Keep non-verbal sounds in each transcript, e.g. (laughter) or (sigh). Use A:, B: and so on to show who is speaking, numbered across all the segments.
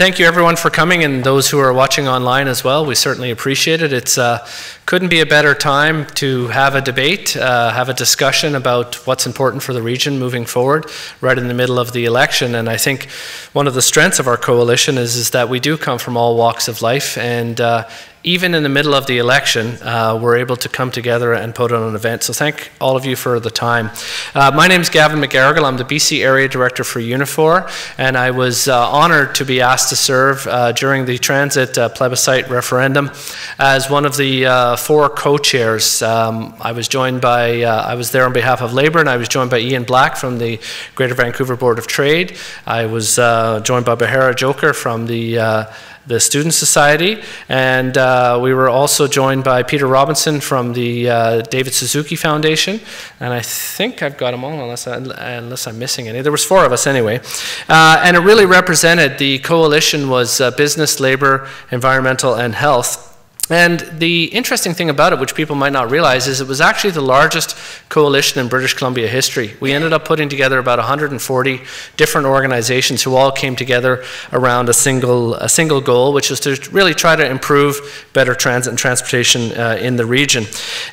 A: Thank you everyone for coming and those who are watching online as well. We certainly appreciate it. It's uh, couldn't be a better time to have a debate, uh, have a discussion about what's important for the region moving forward, right in the middle of the election. And I think one of the strengths of our coalition is, is that we do come from all walks of life and uh, even in the middle of the election, uh, we're able to come together and put on an event. So thank all of you for the time. Uh, my name is Gavin McGarrigle. I'm the BC Area Director for Unifor, and I was uh, honored to be asked to serve uh, during the transit uh, plebiscite referendum as one of the uh, four co-chairs. Um, I was joined by, I was there on behalf of Labour, and I was joined by Iain Black from the Greater Vancouver Board of Trade. I was joined by Bahara Joker from the the Student Society, and uh, we were also joined by Peter Robinson from the uh, David Suzuki Foundation, and I think I've got them all, unless, I, unless I'm missing any. There was four of us anyway, uh, and it really represented the coalition was uh, business, labor, environmental, and health. And the interesting thing about it, which people might not realize, is it was actually the largest coalition in British Columbia history. We ended up putting together about 140 different organizations who all came together around a single, a single goal, which is to really try to improve better transit and transportation uh, in the region.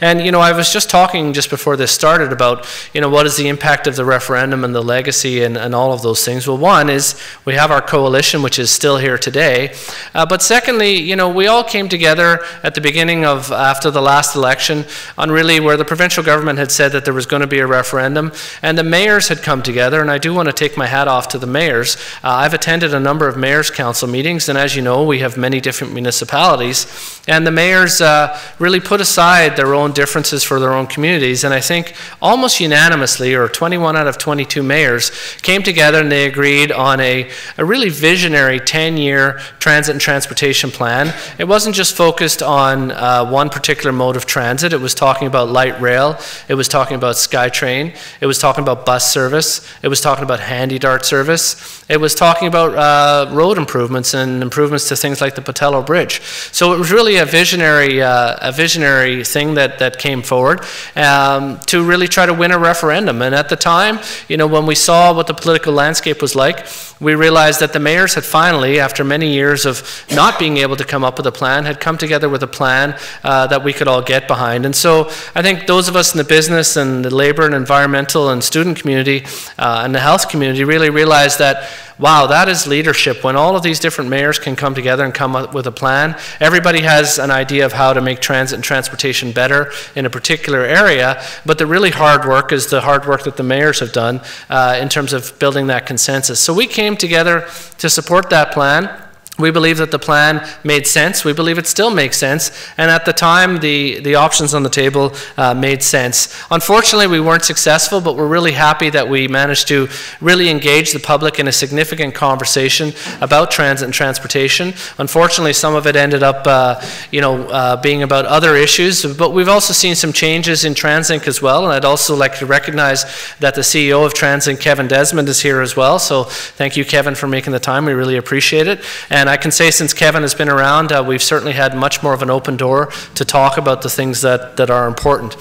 A: And, you know, I was just talking just before this started about, you know, what is the impact of the referendum and the legacy and, and all of those things. Well, one is we have our coalition, which is still here today. Uh, but secondly, you know, we all came together at the beginning of after the last election on really where the provincial government had said that there was going to be a referendum and the mayors had come together and I do want to take my hat off to the mayors. Uh, I've attended a number of mayors council meetings and as you know we have many different municipalities and the mayors uh, really put aside their own differences for their own communities and I think almost unanimously or 21 out of 22 mayors came together and they agreed on a, a really visionary 10-year transit and transportation plan. It wasn't just focused focused on uh, one particular mode of transit. It was talking about light rail. It was talking about SkyTrain. It was talking about bus service. It was talking about HandyDART service. It was talking about uh, road improvements and improvements to things like the Pattullo Bridge. So it was really a visionary, uh, a visionary thing that, that came forward um, to really try to win a referendum. And at the time, you know, when we saw what the political landscape was like, we realized that the mayors had finally, after many years of not being able to come up with a plan, had come together together with a plan uh, that we could all get behind. And so I think those of us in the business and the labor and environmental and student community uh, and the health community really realized that wow, that is leadership. When all of these different mayors can come together and come up with a plan, everybody has an idea of how to make transit and transportation better in a particular area, but the really hard work is the hard work that the mayors have done uh, in terms of building that consensus. So we came together to support that plan. We believe that the plan made sense. We believe it still makes sense. And at the time, the, the options on the table uh, made sense. Unfortunately, we weren't successful, but we're really happy that we managed to really engage the public in a significant conversation about transit and transportation. Unfortunately, some of it ended up, uh, you know, uh, being about other issues. But we've also seen some changes in TransLink as well. And I'd also like to recognize that the CEO of TransLink, Kevin Desmond, is here as well. So thank you, Kevin, for making the time. We really appreciate it. And and I can say since Kevin has been around, uh, we've certainly had much more of an open door to talk about the things that, that are important.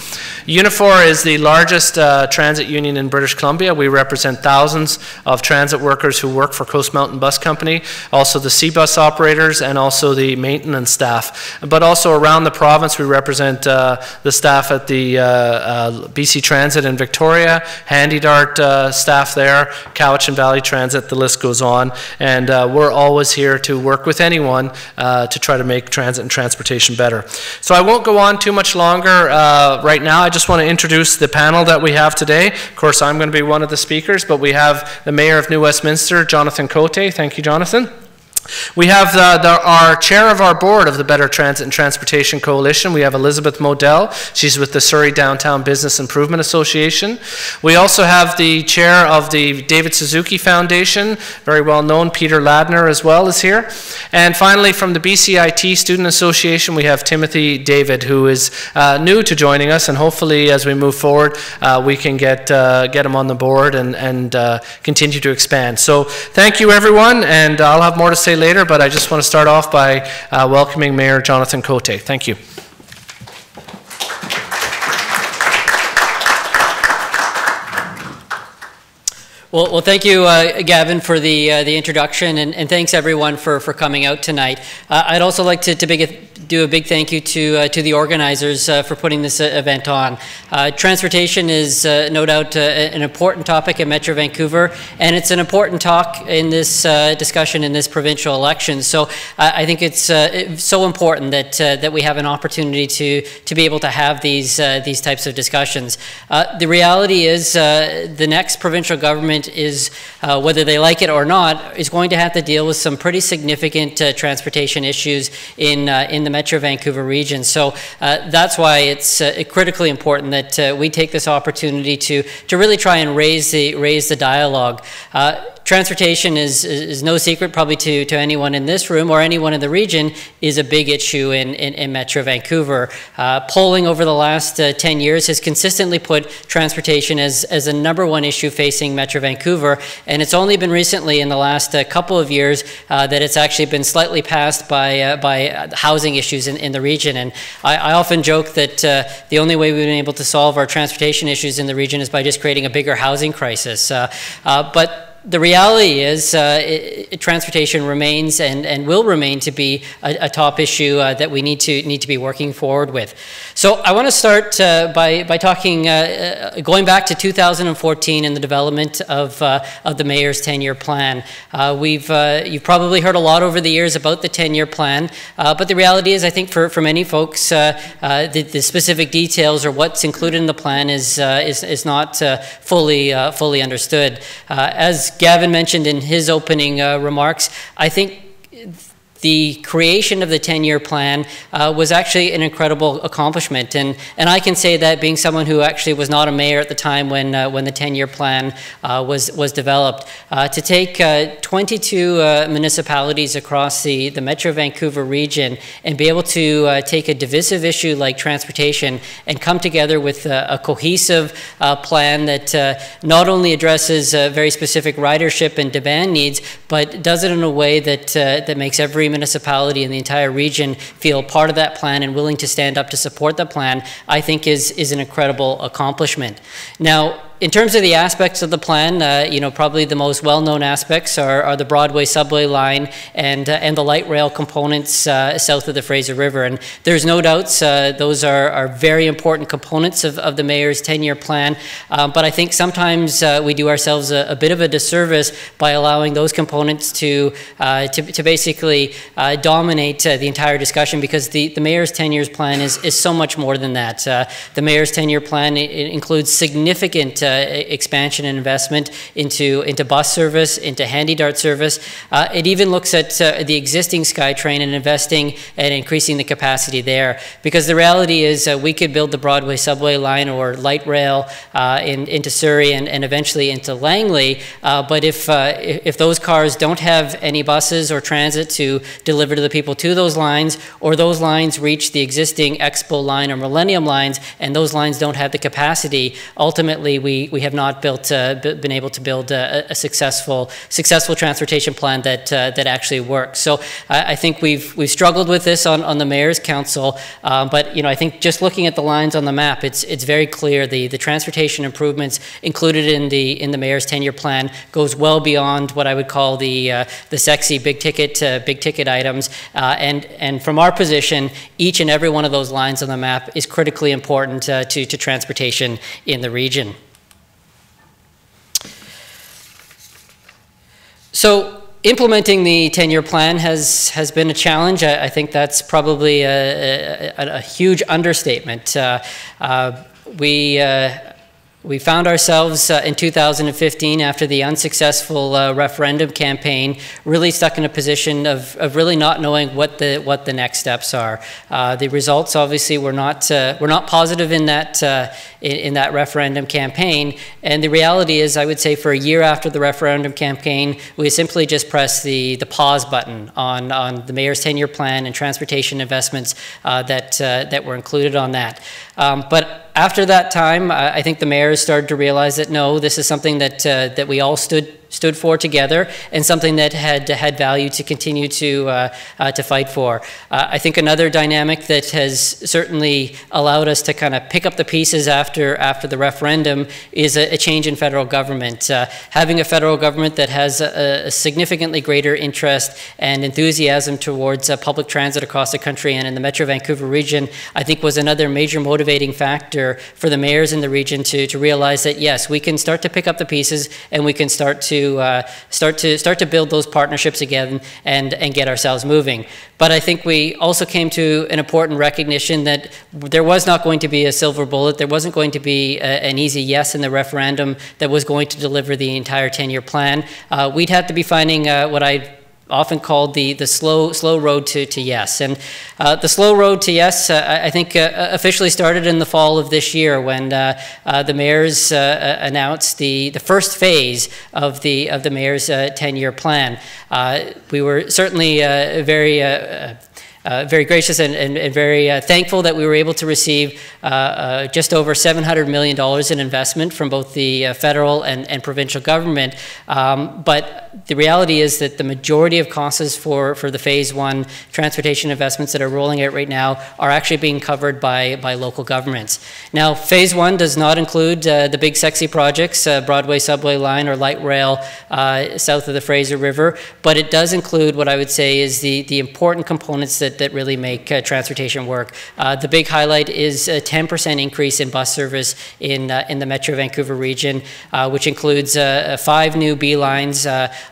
A: Unifor is the largest uh, transit union in British Columbia. We represent thousands of transit workers who work for Coast Mountain Bus Company, also the SeaBus operators, and also the maintenance staff. But also around the province, we represent uh, the staff at the uh, uh, BC Transit in Victoria, HandyDART uh, staff there, Cowichan Valley Transit, the list goes on. And we're always here to work with anyone uh, to try to make transit and transportation better. So I won't go on too much longer uh, right now. I just want to introduce the panel that we have today. Of course, I'm going to be one of the speakers, but we have the Mayor of New Westminster, Jonathan Cote. Thank you, Jonathan. We have the, the, our chair of our board of the Better Transit and Transportation Coalition. We have Elizabeth Model. She's with the Surrey Downtown Business Improvement Association. We also have the chair of the David Suzuki Foundation, very well known, Peter Ladner as well is here. And finally, from the BCIT Student Association, we have Timothy David, who is uh, new to joining us, and hopefully as we move forward, uh, we can get, uh, get him on the board and, and uh, continue to expand. So thank you, everyone, and I'll have more to say later, but I just want to start off by uh, welcoming Mayor Jonathan Cote. Thank you.
B: Well, well, thank you, uh, Gavin, for the uh, the introduction, and, and, thanks everyone for, for coming out tonight. Uh, I'd also like to, to big, do a big thank you to uh, to the organizers uh, for putting this uh, event on. transportation is no doubt an important topic in Metro Vancouver, and it's an important talk in this discussion in this provincial election. So I think it's, it's, so important that that we have an opportunity to to be able to have these these types of discussions. the reality is the next provincial government is, uh, whether they like it or not, is going to have to deal with some pretty significant uh, transportation issues in, uh, in the Metro Vancouver region. So uh, that's why it's uh, critically important that we take this opportunity to, to really try and raise the, raise the dialogue. Transportation is, is no secret, probably to, to anyone in this room or anyone in the region, is a big issue in, in, in Metro Vancouver. Uh, polling over the last uh, 10 years has consistently put transportation as, as a number one issue facing Metro Vancouver, and it's only been recently in the last uh, couple of years uh, that it's actually been slightly passed by, uh, by housing issues in, in the region. And I, I often joke that uh, the only way we've been able to solve our transportation issues in the region is by just creating a bigger housing crisis. but the reality is uh, it, transportation remains and, and will remain to be a, a top issue uh, that we need to need to be working forward with. So I want to start uh, by, by talking, uh, uh, going back to 2014 and the development of, uh, of the mayor's 10-year plan. we've, you've probably heard a lot over the years about the 10-year plan, but the reality is I think for, for many folks the, the, specific details or what's included in the plan is, is, is not fully, fully understood. as Gavin mentioned in his opening uh, remarks, I think the creation of the 10-year plan uh, was actually an incredible accomplishment. And, and I can say that being someone who actually was not a mayor at the time when, uh, when the 10-year plan uh, was, was developed. Uh, to take uh, 22 uh, municipalities across the, the Metro Vancouver region and be able to take a divisive issue like transportation and come together with a, a cohesive plan that not only addresses very specific ridership and demand needs, but does it in a way that, that makes every municipality and the entire region feel part of that plan and willing to stand up to support the plan, I think is, is an incredible accomplishment. Now, in terms of the aspects of the plan, uh, you know, probably the most well-known aspects are, are, the Broadway subway line and, uh, and the light rail components uh, south of the Fraser River. And there's no doubts uh, those are, are very important components of, of the mayor's 10-year plan. Um, but I think sometimes uh, we do ourselves a, a, bit of a disservice by allowing those components to, uh, to, to, basically dominate the entire discussion because the, the mayor's 10-year plan is, is so much more than that. the mayor's 10-year plan includes significant uh, expansion and investment into, into bus service, into HandyDART service. Uh, it even looks at uh, the existing SkyTrain and investing and increasing the capacity there. Because the reality is we could build the Broadway subway line or light rail in, into Surrey and, and eventually into Langley. but if, if those cars don't have any buses or transit to deliver to the people to those lines, or those lines reach the existing Expo line or Millennium lines, and those lines don't have the capacity, ultimately we we, have not built, uh, been able to build a, a, successful, successful transportation plan that, uh, that actually works. So I, I, think we've, we've struggled with this on, on the Mayor's Council, um, but you know, I think just looking at the lines on the map, it's, it's very clear the, the transportation improvements included in the, in the Mayor's 10-year plan goes well beyond what I would call the, uh, the sexy big ticket, uh, big ticket items. Uh, and, and from our position, each and every one of those lines on the map is critically important uh, to, to transportation in the region. So implementing the 10-year plan has, has been a challenge. I, I think that's probably a, a, a huge understatement. Uh, uh, we, uh, we found ourselves uh, in 2015 after the unsuccessful uh, referendum campaign really stuck in a position of, of really not knowing what the, what the next steps are. Uh, the results obviously were not, were not positive in that, in, in, that referendum campaign. And the reality is, I would say for a year after the referendum campaign, we simply just pressed the, the pause button on, on the mayor's 10-year plan and transportation investments uh, that, uh, that were included on that. Um, but after that time, I think the mayors started to realize that no, this is something that, uh, that we all stood stood for together and something that had had value to continue to uh, uh, to fight for. Uh, I think another dynamic that has certainly allowed us to kind of pick up the pieces after after the referendum is a, a change in federal government. Uh, having a federal government that has a, a, significantly greater interest and enthusiasm towards uh, public transit across the country and in the Metro Vancouver region, I think was another major motivating factor for the mayors in the region to, to realize that yes, we can start to pick up the pieces and we can start to uh, start to start to build those partnerships again and and get ourselves moving. But I think we also came to an important recognition that there was not going to be a silver bullet. There wasn't going to be a, an easy yes in the referendum that was going to deliver the entire 10-year plan. Uh, we'd have to be finding uh, what I often called the, the slow, slow road to, to yes. And uh, the slow road to yes, uh, I think, uh, officially started in the fall of this year when uh, uh, the mayors uh, announced the, the first phase of the, of the mayor's 10-year plan. we were certainly very uh, very gracious and, and, and very uh, thankful that we were able to receive uh, just over $700 million in investment from both the federal and, and provincial government. Um, but the reality is that the majority of costs for, for the phase one transportation investments that are rolling out right now are actually being covered by, by local governments. Now, phase one does not include uh, the big sexy projects, Broadway subway line or light rail south of the Fraser River, but it does include what I would say is the, the important components that that, really make uh, transportation work. Uh, the big highlight is a 10% increase in bus service in, uh, in the Metro Vancouver region, uh, which includes uh, five new B lines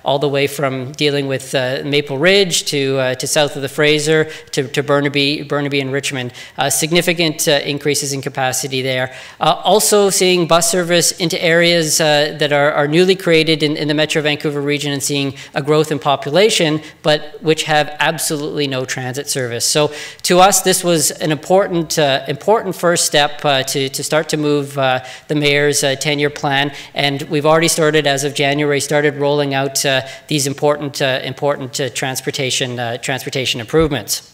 B: all the way from dealing with Maple Ridge to, to south of the Fraser to, to Burnaby, Burnaby and Richmond. significant increases in capacity there. also seeing bus service into areas that are, are newly created in, in the Metro Vancouver region and seeing a growth in population, but which have absolutely no transit service. So to us, this was an important, uh, important first step uh, to, to start to move uh, the mayor's 10-year uh, plan. And we've already started, as of January, started rolling out uh, Uh, these important, uh, important uh, transportation, uh, transportation improvements.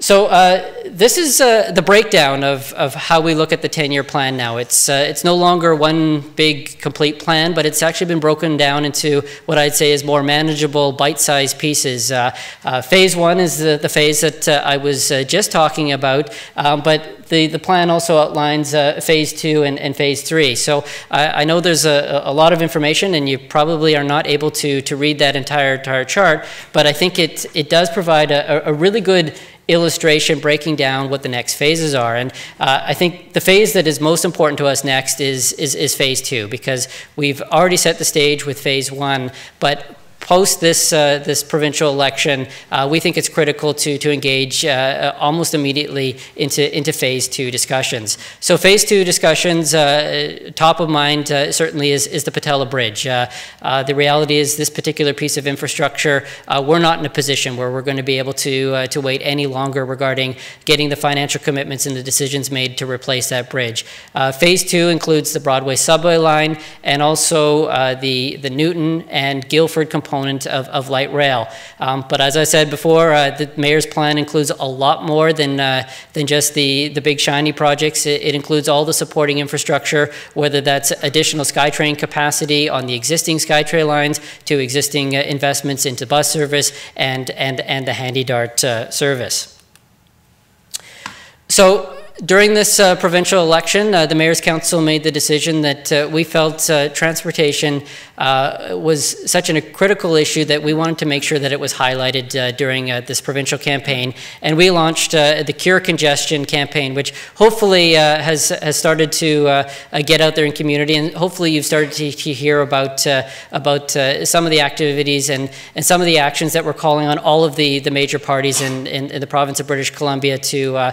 B: So uh, this is uh, the breakdown of, of how we look at the 10-year plan now. It's, uh, it's no longer one big complete plan, but it's actually been broken down into what I'd say is more manageable bite-sized pieces. Uh, uh, phase one is the, the phase that uh, I was just talking about, um, but the, the plan also outlines phase two and, and phase three. So I know there's a, a lot of information and you probably are not able to, to read that entire, entire chart, but I think it, it does provide a, a really good illustration breaking down what the next phases are. And uh, I think the phase that is most important to us next is, is, is phase two because we've already set the stage with phase one, but post this, uh, this provincial election, uh, we think it's critical to, to engage uh, uh almost immediately into, into phase two discussions. So phase two discussions, uh, top of mind uh, certainly is, is the Pattullo Bridge. the reality is this particular piece of infrastructure, we're not in a position where we're going to be able to, to wait any longer regarding getting the financial commitments and the decisions made to replace that bridge. phase two includes the Broadway subway line and also the, the Newton and Guildford components component of, of light rail. Um, but as I said before, uh, the mayor's plan includes a lot more than, uh, than just the, the big shiny projects. It, it, includes all the supporting infrastructure, whether that's additional SkyTrain capacity on the existing SkyTrain lines to existing uh, investments into bus service and, and, and the HandyDART uh, service. So during this uh, provincial election, uh, the Mayor's Council made the decision that uh, we felt uh, transportation uh, was such a critical issue that we wanted to make sure that it was highlighted uh, during this provincial campaign. And we launched the Cure Congestion campaign, which hopefully has, has started to get out there in community. And hopefully you've started to, to hear about, about some of the activities and, and some of the actions that we're calling on all of the, the major parties in, in, in the province of British Columbia to,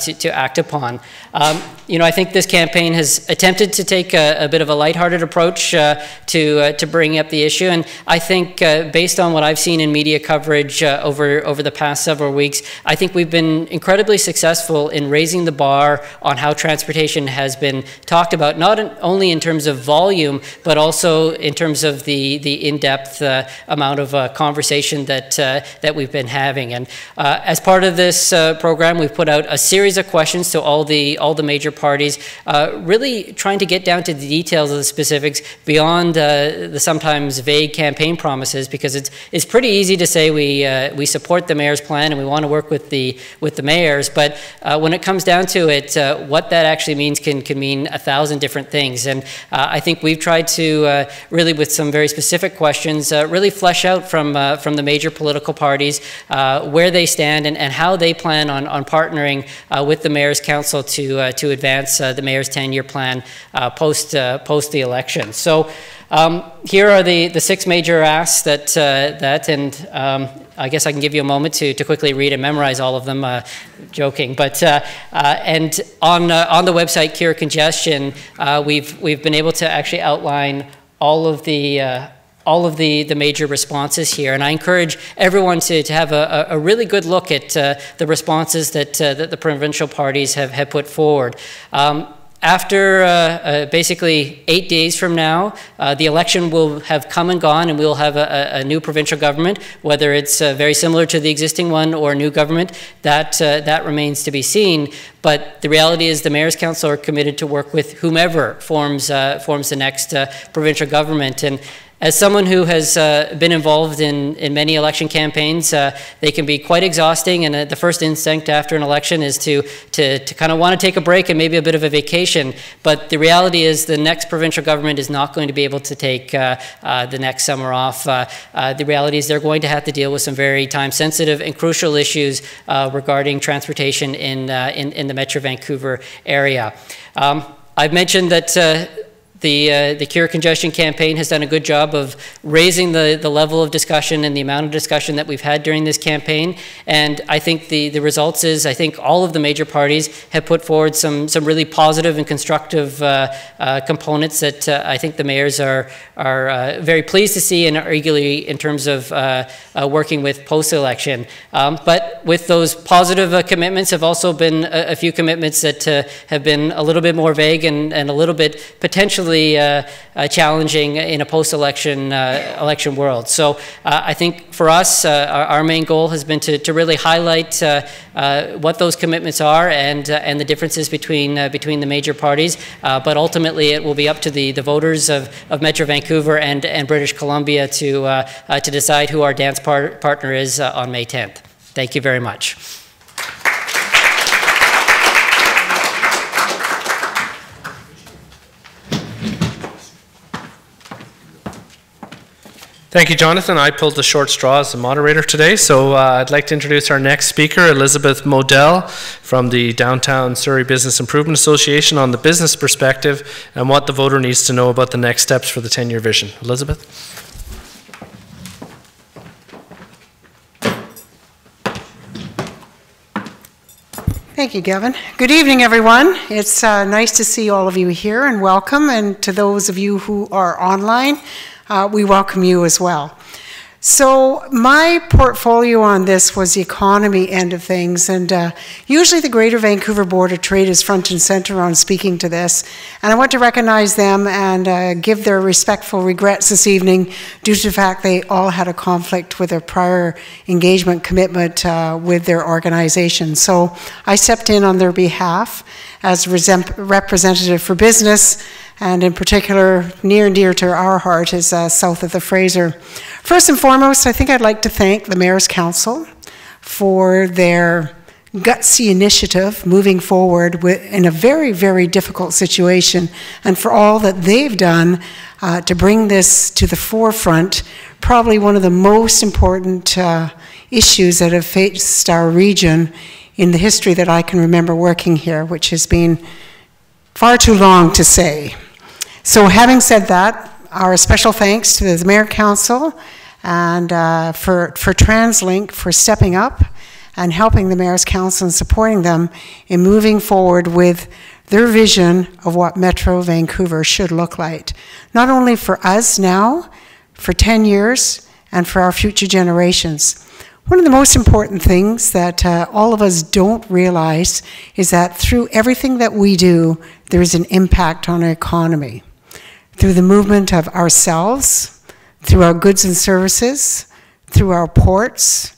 B: to, to act upon. Um, you know, I think this campaign has attempted to take a, a bit of a lighthearted approach uh, to, uh, to bringing up the issue, and I think uh, based on what I've seen in media coverage uh, over, over the past several weeks, I think we've been incredibly successful in raising the bar on how transportation has been talked about, not in, only in terms of volume, but also in terms of the, the in-depth uh, amount of conversation that, that we've been having. And as part of this program, we've put out a series of questions to all the all the major parties, uh, really trying to get down to the details of the specifics beyond uh, the sometimes vague campaign promises, because it's it's pretty easy to say we uh, we support the mayor's plan and we want to work with the with the mayors, but uh, when it comes down to it, uh, what that actually means can can mean a thousand different things. And I think we've tried to really, with some very specific questions, really flesh out from from the major political parties where they stand and, and how they plan on on partnering uh, with the Mayor's Council to, uh, to advance uh, the Mayor's 10-year plan post, post the election. So um, here are the, the six major asks that, that and um, I guess I can give you a moment to, to quickly read and memorize all of them, uh, joking. But, uh, uh, and on, on the website Cure Congestion, we've, we've been able to actually outline all of the all of the, the major responses here. And I encourage everyone to, to have a, a really good look at uh, the responses that, uh, that the provincial parties have, have put forward. Um, after uh, uh, basically eight days from now, uh, the election will have come and gone, and we'll have a, a new provincial government. Whether it's uh, very similar to the existing one or a new government, that that remains to be seen. But the reality is, the mayor's council are committed to work with whomever forms forms the next provincial government, and as someone who has uh, been involved in, in many election campaigns, uh, they can be quite exhausting, and uh, the first instinct after an election is to, to, to kind of want to take a break and maybe a bit of a vacation. But the reality is the next provincial government is not going to be able to take uh, uh, the next summer off. Uh, the reality is they're going to have to deal with some very time-sensitive and crucial issues regarding transportation in, in, in, the Metro Vancouver area. Um, I've mentioned that the, uh, the Cure Congestion campaign has done a good job of raising the, the level of discussion and the amount of discussion that we've had during this campaign. And I think the, the results is I think all of the major parties have put forward some, some really positive and constructive uh, uh, components that uh, I think the mayors are, are uh, very pleased to see and are eagerly in terms of uh, working with post-election. Um, but with those positive commitments have also been a, a few commitments that have been a little bit more vague and, and a little bit potentially uh, uh, challenging in a post-election uh, election world. So uh, I think for us, uh, our, our, main goal has been to, to really highlight uh, what those commitments are and and the differences between between the major parties. but ultimately, it will be up to the, the voters of, of Metro Vancouver and, and British Columbia to to decide who our dance par partner is on May 10th. Thank you very much.
A: Thank you, Jonathan. I pulled the short straw as the moderator today, so uh, I'd like to introduce our next speaker, Elizabeth Model from the Downtown Surrey Business Improvement Association on the business perspective and what the voter needs to know about the next steps for the 10-year vision. Elizabeth?
C: Thank you, Gavin. Good evening, everyone. It's uh, nice to see all of you here and welcome, and to those of you who are online, uh, we welcome you as well. So my portfolio on this was the economy end of things, and uh, usually the Greater Vancouver Board of Trade is front and center on speaking to this. And I want to recognize them and uh, give their respectful regrets this evening due to the fact they all had a conflict with their prior engagement commitment uh, with their organization. So I stepped in on their behalf as representative for business and in particular, near and dear to our heart is uh, south of the Fraser. First and foremost, I think I'd like to thank the Mayor's Council for their gutsy initiative moving forward with, in a very, very difficult situation, and for all that they've done uh, to bring this to the forefront, probably one of the most important uh, issues that have faced our region in the history that I can remember working here, which has been far too long to say. So having said that, our special thanks to the Mayor Council and uh, for, for TransLink for stepping up and helping the Mayor's Council and supporting them in moving forward with their vision of what Metro Vancouver should look like. Not only for us now, for 10 years, and for our future generations. One of the most important things that uh, all of us don't realize is that through everything that we do, there is an impact on our economy through the movement of ourselves, through our goods and services, through our ports,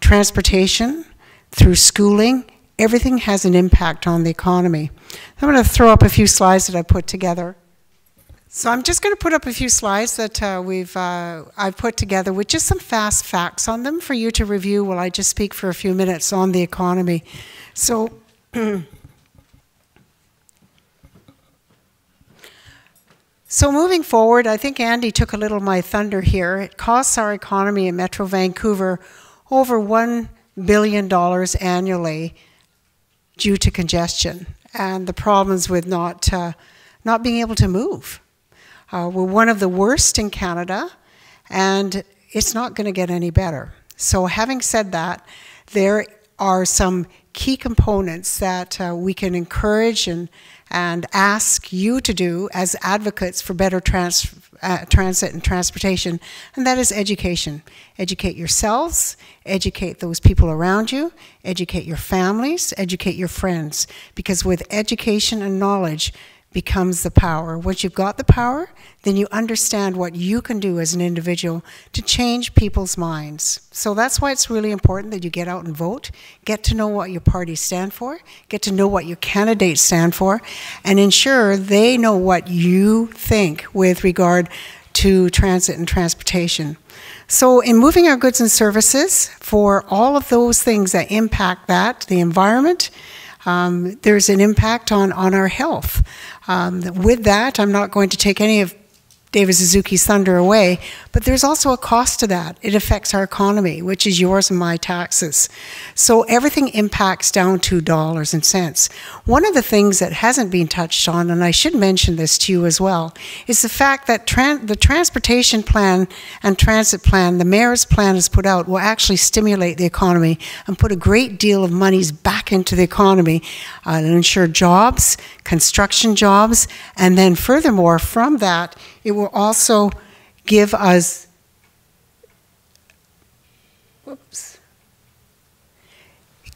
C: transportation, through schooling, everything has an impact on the economy. I'm going to throw up a few slides that I put together. So I'm just going to put up a few slides that uh, we've uh, I've put together with just some fast facts on them for you to review while I just speak for a few minutes on the economy. So. (clears throat) So moving forward, I think Andy took a little my thunder here. It costs our economy in Metro Vancouver over $1 billion annually due to congestion and the problems with not, uh, not being able to move. Uh, we're one of the worst in Canada, and it's not going to get any better. So having said that, there are some key components that uh, we can encourage and, and ask you to do as advocates for better trans, uh, transit and transportation, and that is education. Educate yourselves, educate those people around you, educate your families, educate your friends, because with education and knowledge, becomes the power. Once you've got the power, then you understand what you can do as an individual to change people's minds. So that's why it's really important that you get out and vote, get to know what your parties stand for, get to know what your candidates stand for, and ensure they know what you think with regard to transit and transportation. So in moving our goods and services, for all of those things that impact that, the environment, um, there's an impact on, on our health. Um, with that, I'm not going to take any of David Suzuki's thunder away, but there's also a cost to that. It affects our economy, which is yours and my taxes. So everything impacts down to dollars and cents. One of the things that hasn't been touched on, and I should mention this to you as well, is the fact that tran the transportation plan and transit plan, the mayor's plan has put out, will actually stimulate the economy and put a great deal of monies back into the economy uh, and ensure jobs, construction jobs, and then furthermore, from that, it will also give us, whoops,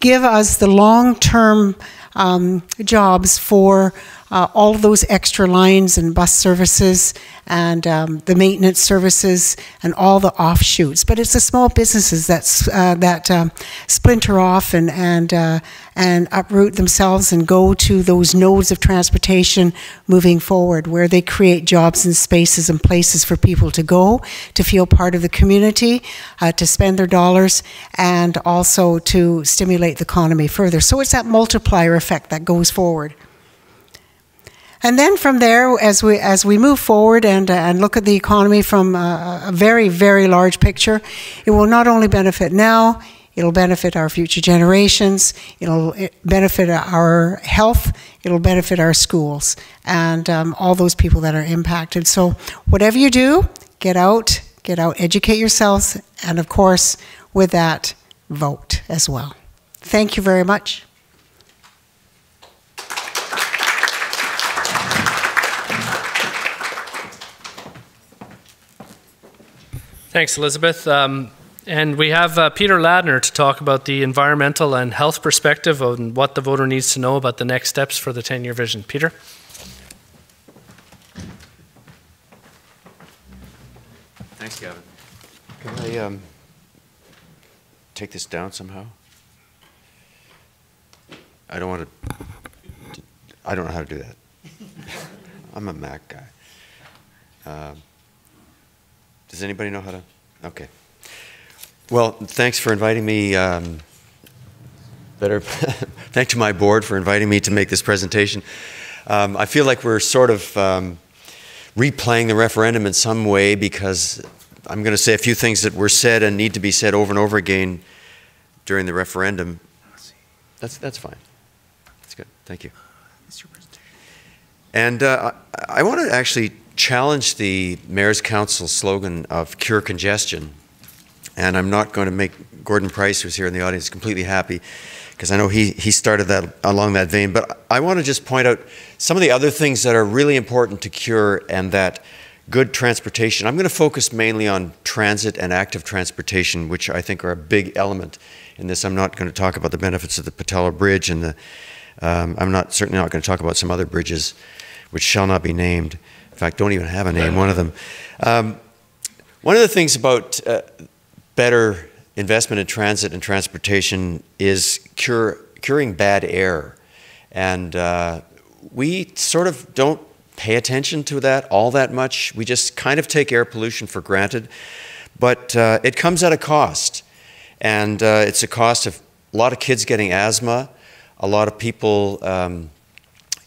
C: give us the long-term um, jobs for uh, all those extra lines and bus services and um, the maintenance services and all the offshoots. But it's the small businesses that's, uh, that um, splinter off and, and, uh, and uproot themselves and go to those nodes of transportation moving forward where they create jobs and spaces and places for people to go, to feel part of the community, uh, to spend their dollars, and also to stimulate the economy further. So it's that multiplier effect that goes forward. And then from there, as we, as we move forward and, uh, and look at the economy from a, a very, very large picture, it will not only benefit now, it'll benefit our future generations, it'll benefit our health, it'll benefit our schools, and um, all those people that are impacted. So whatever you do, get out, get out, educate yourselves, and of course, with that, vote as well. Thank you very much.
A: Thanks, Elizabeth. Um, and we have uh, Peter Ladner to talk about the environmental and health perspective on what the voter needs to know about the next steps for the 10 year vision. Peter?
D: Thanks, Gavin. Can I um, take this down somehow? I don't want to. I don't know how to do that. (laughs) I'm a Mac guy. Um, does anybody know how to? Okay. Well, thanks for inviting me. Um, better, (laughs) thank to my board for inviting me to make this presentation. Um, I feel like we're sort of um, replaying the referendum in some way because I'm going to say a few things that were said and need to be said over and over again during the referendum. That's that's fine. That's good. Thank you. And uh, I, I want to actually challenge the Mayor's Council slogan of cure congestion. And I'm not going to make Gordon Price, who's here in the audience, completely happy because I know he, he started that along that vein. But I want to just point out some of the other things that are really important to cure and that good transportation. I'm going to focus mainly on transit and active transportation, which I think are a big element in this. I'm not going to talk about the benefits of the Pattullo Bridge and the, um, I'm not certainly not going to talk about some other bridges which shall not be named in fact, don't even have a name, one of them. Um, one of the things about uh, better investment in transit and transportation is cure curing bad air. And uh, we sort of don't pay attention to that all that much. We just kind of take air pollution for granted. But uh, it comes at a cost. And uh, it's a cost of a lot of kids getting asthma, a lot of people um,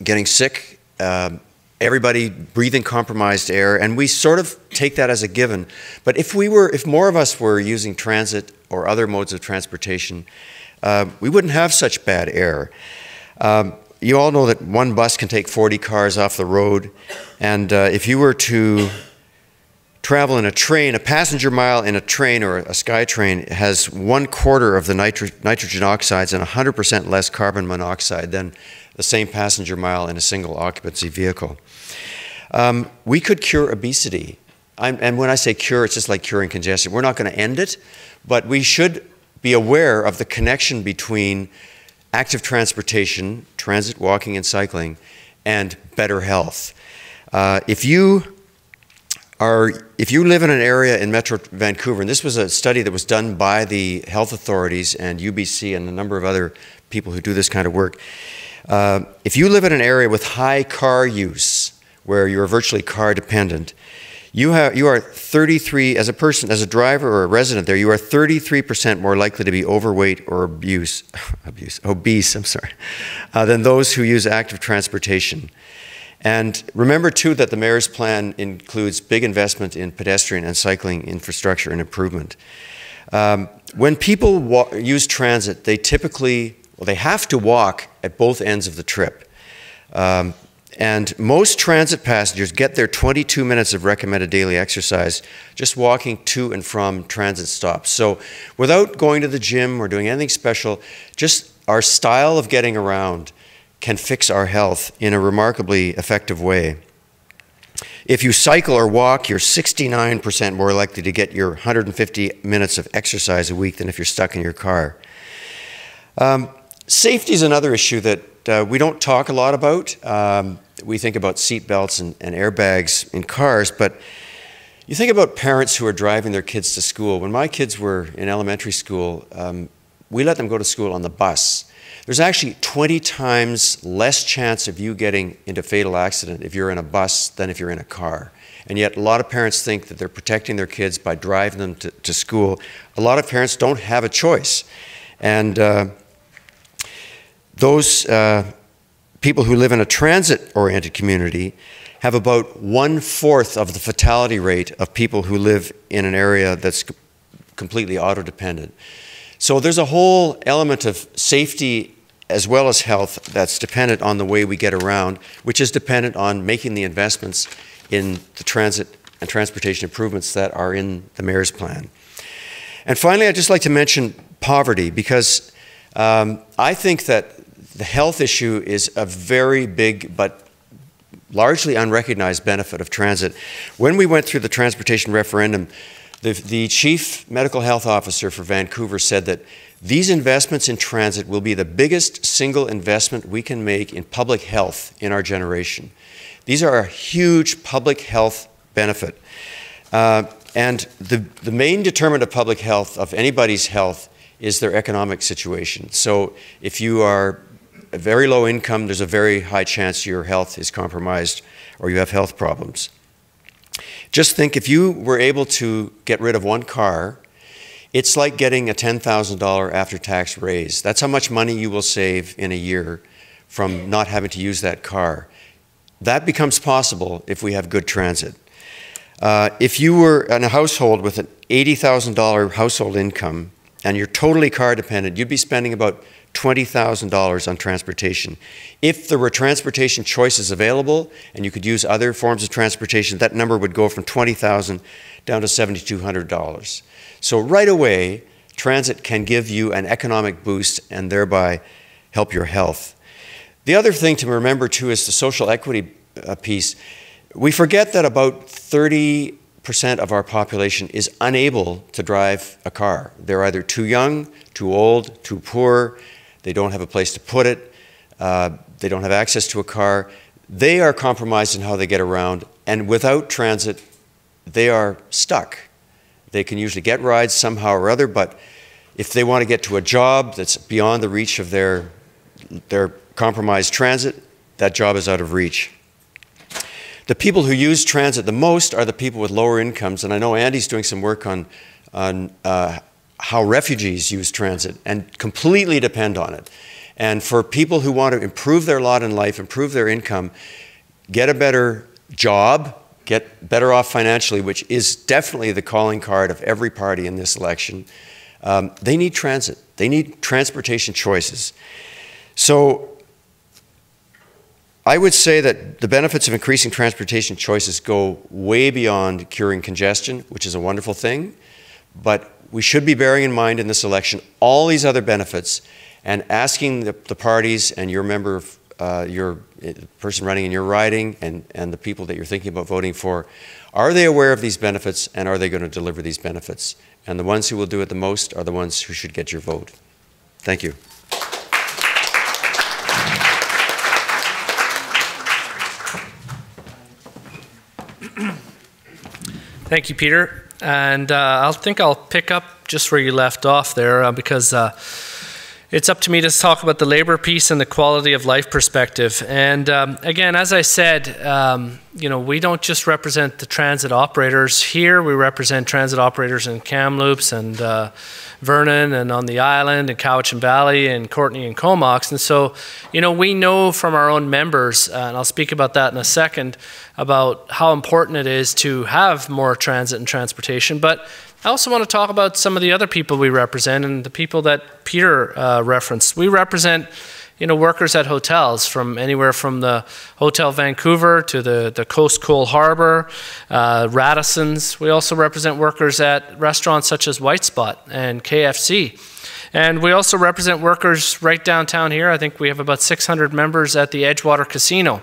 D: getting sick, uh, everybody breathing compromised air, and we sort of take that as a given. But if we were, if more of us were using transit or other modes of transportation, uh, we wouldn't have such bad air. Um, you all know that one bus can take 40 cars off the road, and uh, if you were to travel in a train, a passenger mile in a train or a SkyTrain has one quarter of the nitro nitrogen oxides and 100% less carbon monoxide than the same passenger mile in a single occupancy vehicle. Um, we could cure obesity. I'm, and when I say cure, it's just like curing congestion. We're not going to end it, but we should be aware of the connection between active transportation, transit, walking, and cycling, and better health. Uh, if you are, if you live in an area in Metro Vancouver, and this was a study that was done by the health authorities and UBC and a number of other people who do this kind of work, uh, if you live in an area with high car use, where you're virtually car dependent, you, have, you are 33, as a person, as a driver or a resident there, you are 33% more likely to be overweight or abuse, (laughs) abuse, obese, I'm sorry, uh, than those who use active transportation. And remember, too, that the mayor's plan includes big investment in pedestrian and cycling infrastructure and improvement. Um, when people use transit, they typically, well, they have to walk at both ends of the trip. Um, and most transit passengers get their 22 minutes of recommended daily exercise just walking to and from transit stops. So without going to the gym or doing anything special, just our style of getting around can fix our health in a remarkably effective way. If you cycle or walk, you're 69% more likely to get your 150 minutes of exercise a week than if you're stuck in your car. Um, safety is another issue that uh, we don't talk a lot about. Um, we think about seat belts and, and airbags in cars, but you think about parents who are driving their kids to school. When my kids were in elementary school, um, we let them go to school on the bus there's actually 20 times less chance of you getting into fatal accident if you're in a bus than if you're in a car. And yet, a lot of parents think that they're protecting their kids by driving them to, to school. A lot of parents don't have a choice. And uh, those uh, people who live in a transit oriented community have about one fourth of the fatality rate of people who live in an area that's completely auto dependent. So there's a whole element of safety as well as health that's dependent on the way we get around, which is dependent on making the investments in the transit and transportation improvements that are in the mayor's plan. And finally, I'd just like to mention poverty because um, I think that the health issue is a very big but largely unrecognized benefit of transit. When we went through the transportation referendum, the, the chief medical health officer for Vancouver said that these investments in transit will be the biggest single investment we can make in public health in our generation. These are a huge public health benefit. Uh, and the, the main determinant of public health, of anybody's health, is their economic situation. So if you are a very low income, there's a very high chance your health is compromised or you have health problems. Just think if you were able to get rid of one car it's like getting a $10,000 after tax raise. That's how much money you will save in a year from not having to use that car. That becomes possible if we have good transit. Uh, if you were in a household with an $80,000 household income and you're totally car dependent, you'd be spending about $20,000 on transportation. If there were transportation choices available and you could use other forms of transportation, that number would go from 20,000 dollars down to $7,200. So right away, transit can give you an economic boost and thereby help your health. The other thing to remember too is the social equity uh, piece. We forget that about 30% of our population is unable to drive a car. They're either too young, too old, too poor, they don't have a place to put it, uh, they don't have access to a car. They are compromised in how they get around, and without transit, they are stuck. They can usually get rides somehow or other, but if they want to get to a job that's beyond the reach of their they're compromised transit, that job is out of reach. The people who use transit the most are the people with lower incomes, and I know Andy's doing some work on, on uh, how refugees use transit and completely depend on it. And for people who want to improve their lot in life, improve their income, get a better job, get better off financially, which is definitely the calling card of every party in this election, um, they need transit. They need transportation choices. So I would say that the benefits of increasing transportation choices go way beyond curing congestion, which is a wonderful thing, but we should be bearing in mind in this election all these other benefits and asking the, the parties and your member of uh, your uh, person running in your riding and, and the people that you're thinking about voting for, are they aware of these benefits and are they going to deliver these benefits? And the ones who will do it the most are the ones who should get your vote. Thank you.
A: Thank you, Peter. And uh, I think I'll pick up just where you left off there uh, because uh, it's up to me to talk about the labor piece and the quality of life perspective. And um, again, as I said, um, you know, we don't just represent the transit operators here. We represent transit operators in Kamloops and uh, Vernon and on the island and Cowichan Valley and Courtenay and Comox. And so, you know, we know from our own members, uh, and I'll speak about that in a second, about how important it is to have more transit and transportation. But I also want to talk about some of the other people we represent and the people that Peter uh, referenced. We represent you know, workers at hotels from anywhere from the Hotel Vancouver to the, the Coast Coal Harbor, uh, Radisson's. We also represent workers at restaurants such as White Spot and KFC. And we also represent workers right downtown here. I think we have about 600 members at the Edgewater Casino.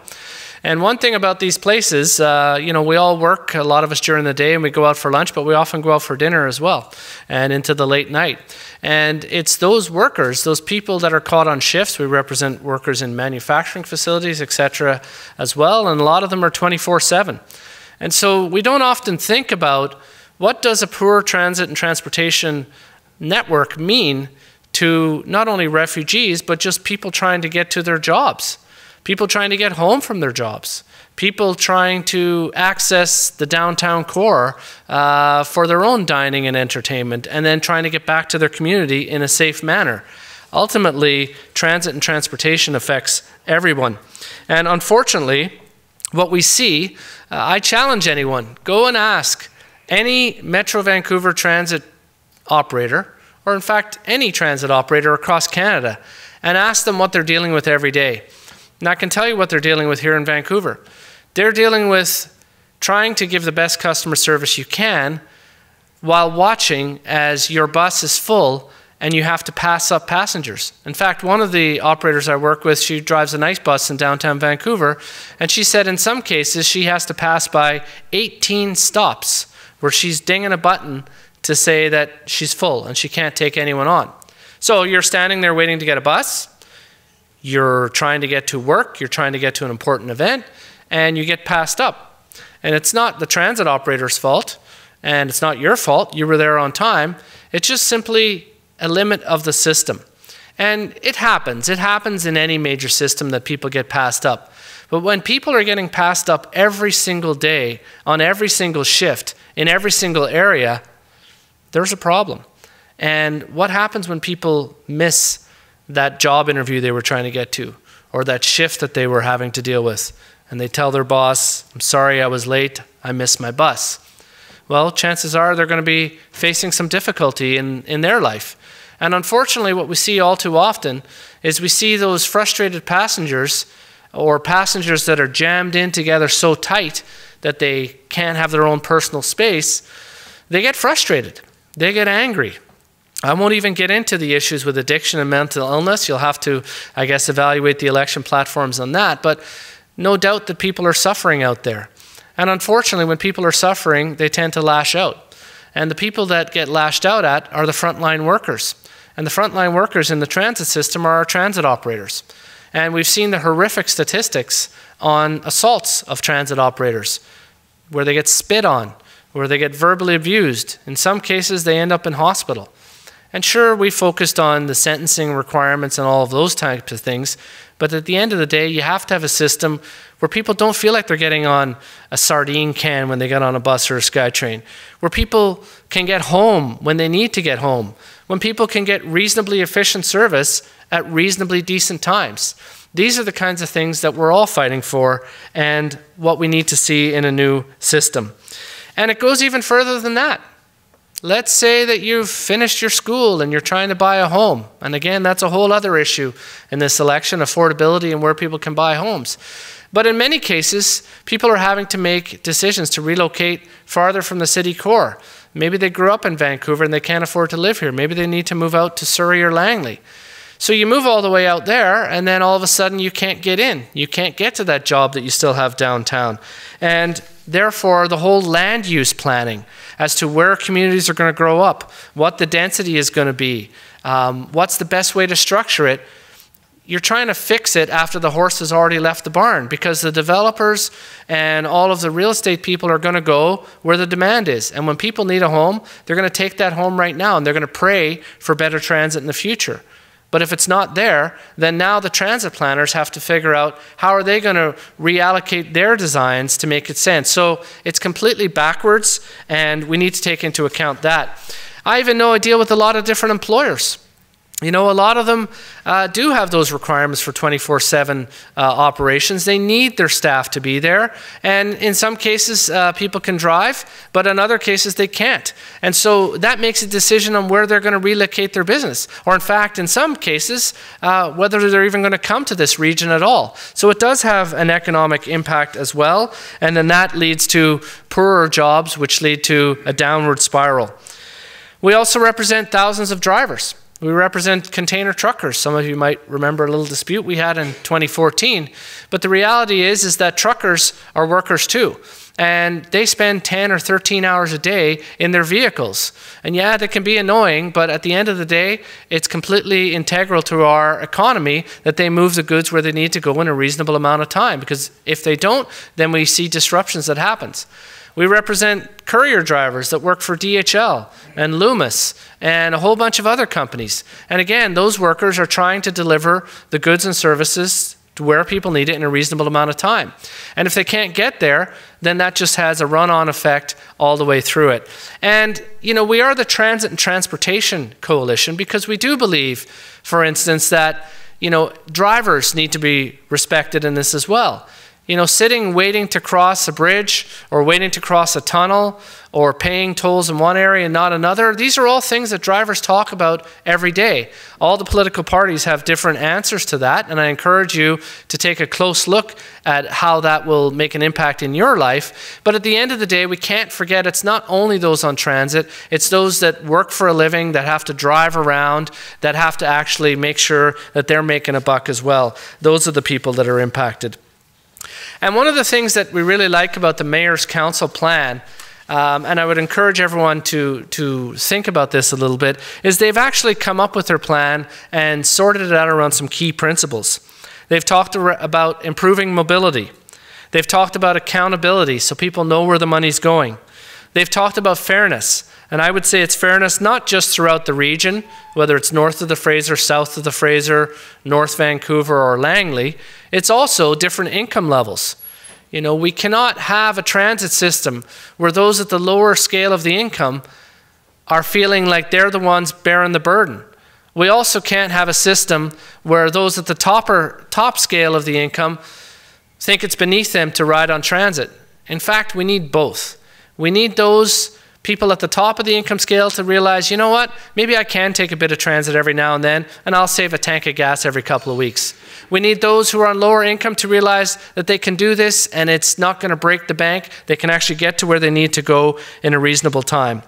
A: And one thing about these places, uh, you know, we all work, a lot of us during the day, and we go out for lunch, but we often go out for dinner as well and into the late night. And it's those workers, those people that are caught on shifts. We represent workers in manufacturing facilities, etc., as well, and a lot of them are 24 7. And so we don't often think about what does a poor transit and transportation network mean to not only refugees, but just people trying to get to their jobs people trying to get home from their jobs, people trying to access the downtown core uh, for their own dining and entertainment, and then trying to get back to their community in a safe manner. Ultimately, transit and transportation affects everyone. And unfortunately, what we see, uh, I challenge anyone go and ask any Metro Vancouver transit operator, or in fact, any transit operator across Canada, and ask them what they're dealing with every day. And I can tell you what they're dealing with here in Vancouver. They're dealing with trying to give the best customer service you can while watching as your bus is full and you have to pass up passengers. In fact, one of the operators I work with, she drives a nice bus in downtown Vancouver, and she said in some cases she has to pass by 18 stops where she's dinging a button to say that she's full and she can't take anyone on. So you're standing there waiting to get a bus, you're trying to get to work, you're trying to get to an important event, and you get passed up. And it's not the transit operator's fault, and it's not your fault, you were there on time. It's just simply a limit of the system. And it happens. It happens in any major system that people get passed up. But when people are getting passed up every single day, on every single shift, in every single area, there's a problem. And what happens when people miss that job interview they were trying to get to or that shift that they were having to deal with. And they tell their boss, I'm sorry I was late, I missed my bus. Well, chances are they're going to be facing some difficulty in, in their life. And unfortunately, what we see all too often is we see those frustrated passengers or passengers that are jammed in together so tight that they can't have their own personal space. They get frustrated, they get angry, I won't even get into the issues with addiction and mental illness. You'll have to, I guess, evaluate the election platforms on that. But no doubt that people are suffering out there. And unfortunately, when people are suffering, they tend to lash out. And the people that get lashed out at are the frontline workers. And the frontline workers in the transit system are our transit operators. And we've seen the horrific statistics on assaults of transit operators, where they get spit on, where they get verbally abused. In some cases, they end up in hospital. And sure, we focused on the sentencing requirements and all of those types of things, but at the end of the day, you have to have a system where people don't feel like they're getting on a sardine can when they get on a bus or a SkyTrain, where people can get home when they need to get home, when people can get reasonably efficient service at reasonably decent times. These are the kinds of things that we're all fighting for and what we need to see in a new system. And it goes even further than that. Let's say that you've finished your school and you're trying to buy a home. And again, that's a whole other issue in this election affordability and where people can buy homes. But in many cases, people are having to make decisions to relocate farther from the city core. Maybe they grew up in Vancouver and they can't afford to live here. Maybe they need to move out to Surrey or Langley. So you move all the way out there, and then all of a sudden you can't get in. You can't get to that job that you still have downtown. And therefore, the whole land use planning as to where communities are going to grow up, what the density is going to be, um, what's the best way to structure it, you're trying to fix it after the horse has already left the barn because the developers and all of the real estate people are going to go where the demand is. And when people need a home, they're going to take that home right now and they're going to pray for better transit in the future. But if it's not there, then now the transit planners have to figure out how are they going to reallocate their designs to make it sense. So it's completely backwards, and we need to take into account that. I even know I deal with a lot of different employers. You know, a lot of them uh, do have those requirements for 24 uh, 7 operations. They need their staff to be there. And in some cases, uh, people can drive, but in other cases, they can't. And so that makes a decision on where they're going to relocate their business. Or, in fact, in some cases, uh, whether they're even going to come to this region at all. So it does have an economic impact as well. And then that leads to poorer jobs, which lead to a downward spiral. We also represent thousands of drivers. We represent container truckers. Some of you might remember a little dispute we had in 2014. But the reality is, is that truckers are workers too. And they spend 10 or 13 hours a day in their vehicles. And yeah, that can be annoying, but at the end of the day, it's completely integral to our economy that they move the goods where they need to go in a reasonable amount of time. Because if they don't, then we see disruptions that happens. We represent courier drivers that work for DHL and Loomis and a whole bunch of other companies. And again, those workers are trying to deliver the goods and services to where people need it in a reasonable amount of time. And if they can't get there, then that just has a run on effect all the way through it. And, you know, we are the Transit and Transportation Coalition because we do believe, for instance, that, you know, drivers need to be respected in this as well. You know, sitting waiting to cross a bridge or waiting to cross a tunnel or paying tolls in one area and not another, these are all things that drivers talk about every day. All the political parties have different answers to that, and I encourage you to take a close look at how that will make an impact in your life. But at the end of the day, we can't forget it's not only those on transit, it's those that work for a living, that have to drive around, that have to actually make sure that they're making a buck as well. Those are the people that are impacted. And one of the things that we really like about the Mayor's Council plan, um, and I would encourage everyone to, to think about this a little bit, is they've actually come up with their plan and sorted it out around some key principles. They've talked about improving mobility. They've talked about accountability so people know where the money's going. They've talked about fairness. And I would say it's fairness not just throughout the region, whether it's north of the Fraser, south of the Fraser, North Vancouver, or Langley. It's also different income levels. You know, we cannot have a transit system where those at the lower scale of the income are feeling like they're the ones bearing the burden. We also can't have a system where those at the topper, top scale of the income think it's beneath them to ride on transit. In fact, we need both. We need those people at the top of the income scale to realize, you know what, maybe I can take a bit of transit every now and then, and I'll save a tank of gas every couple of weeks. We need those who are on lower income to realize that they can do this and it's not going to break the bank. They can actually get to where they need to go in a reasonable time.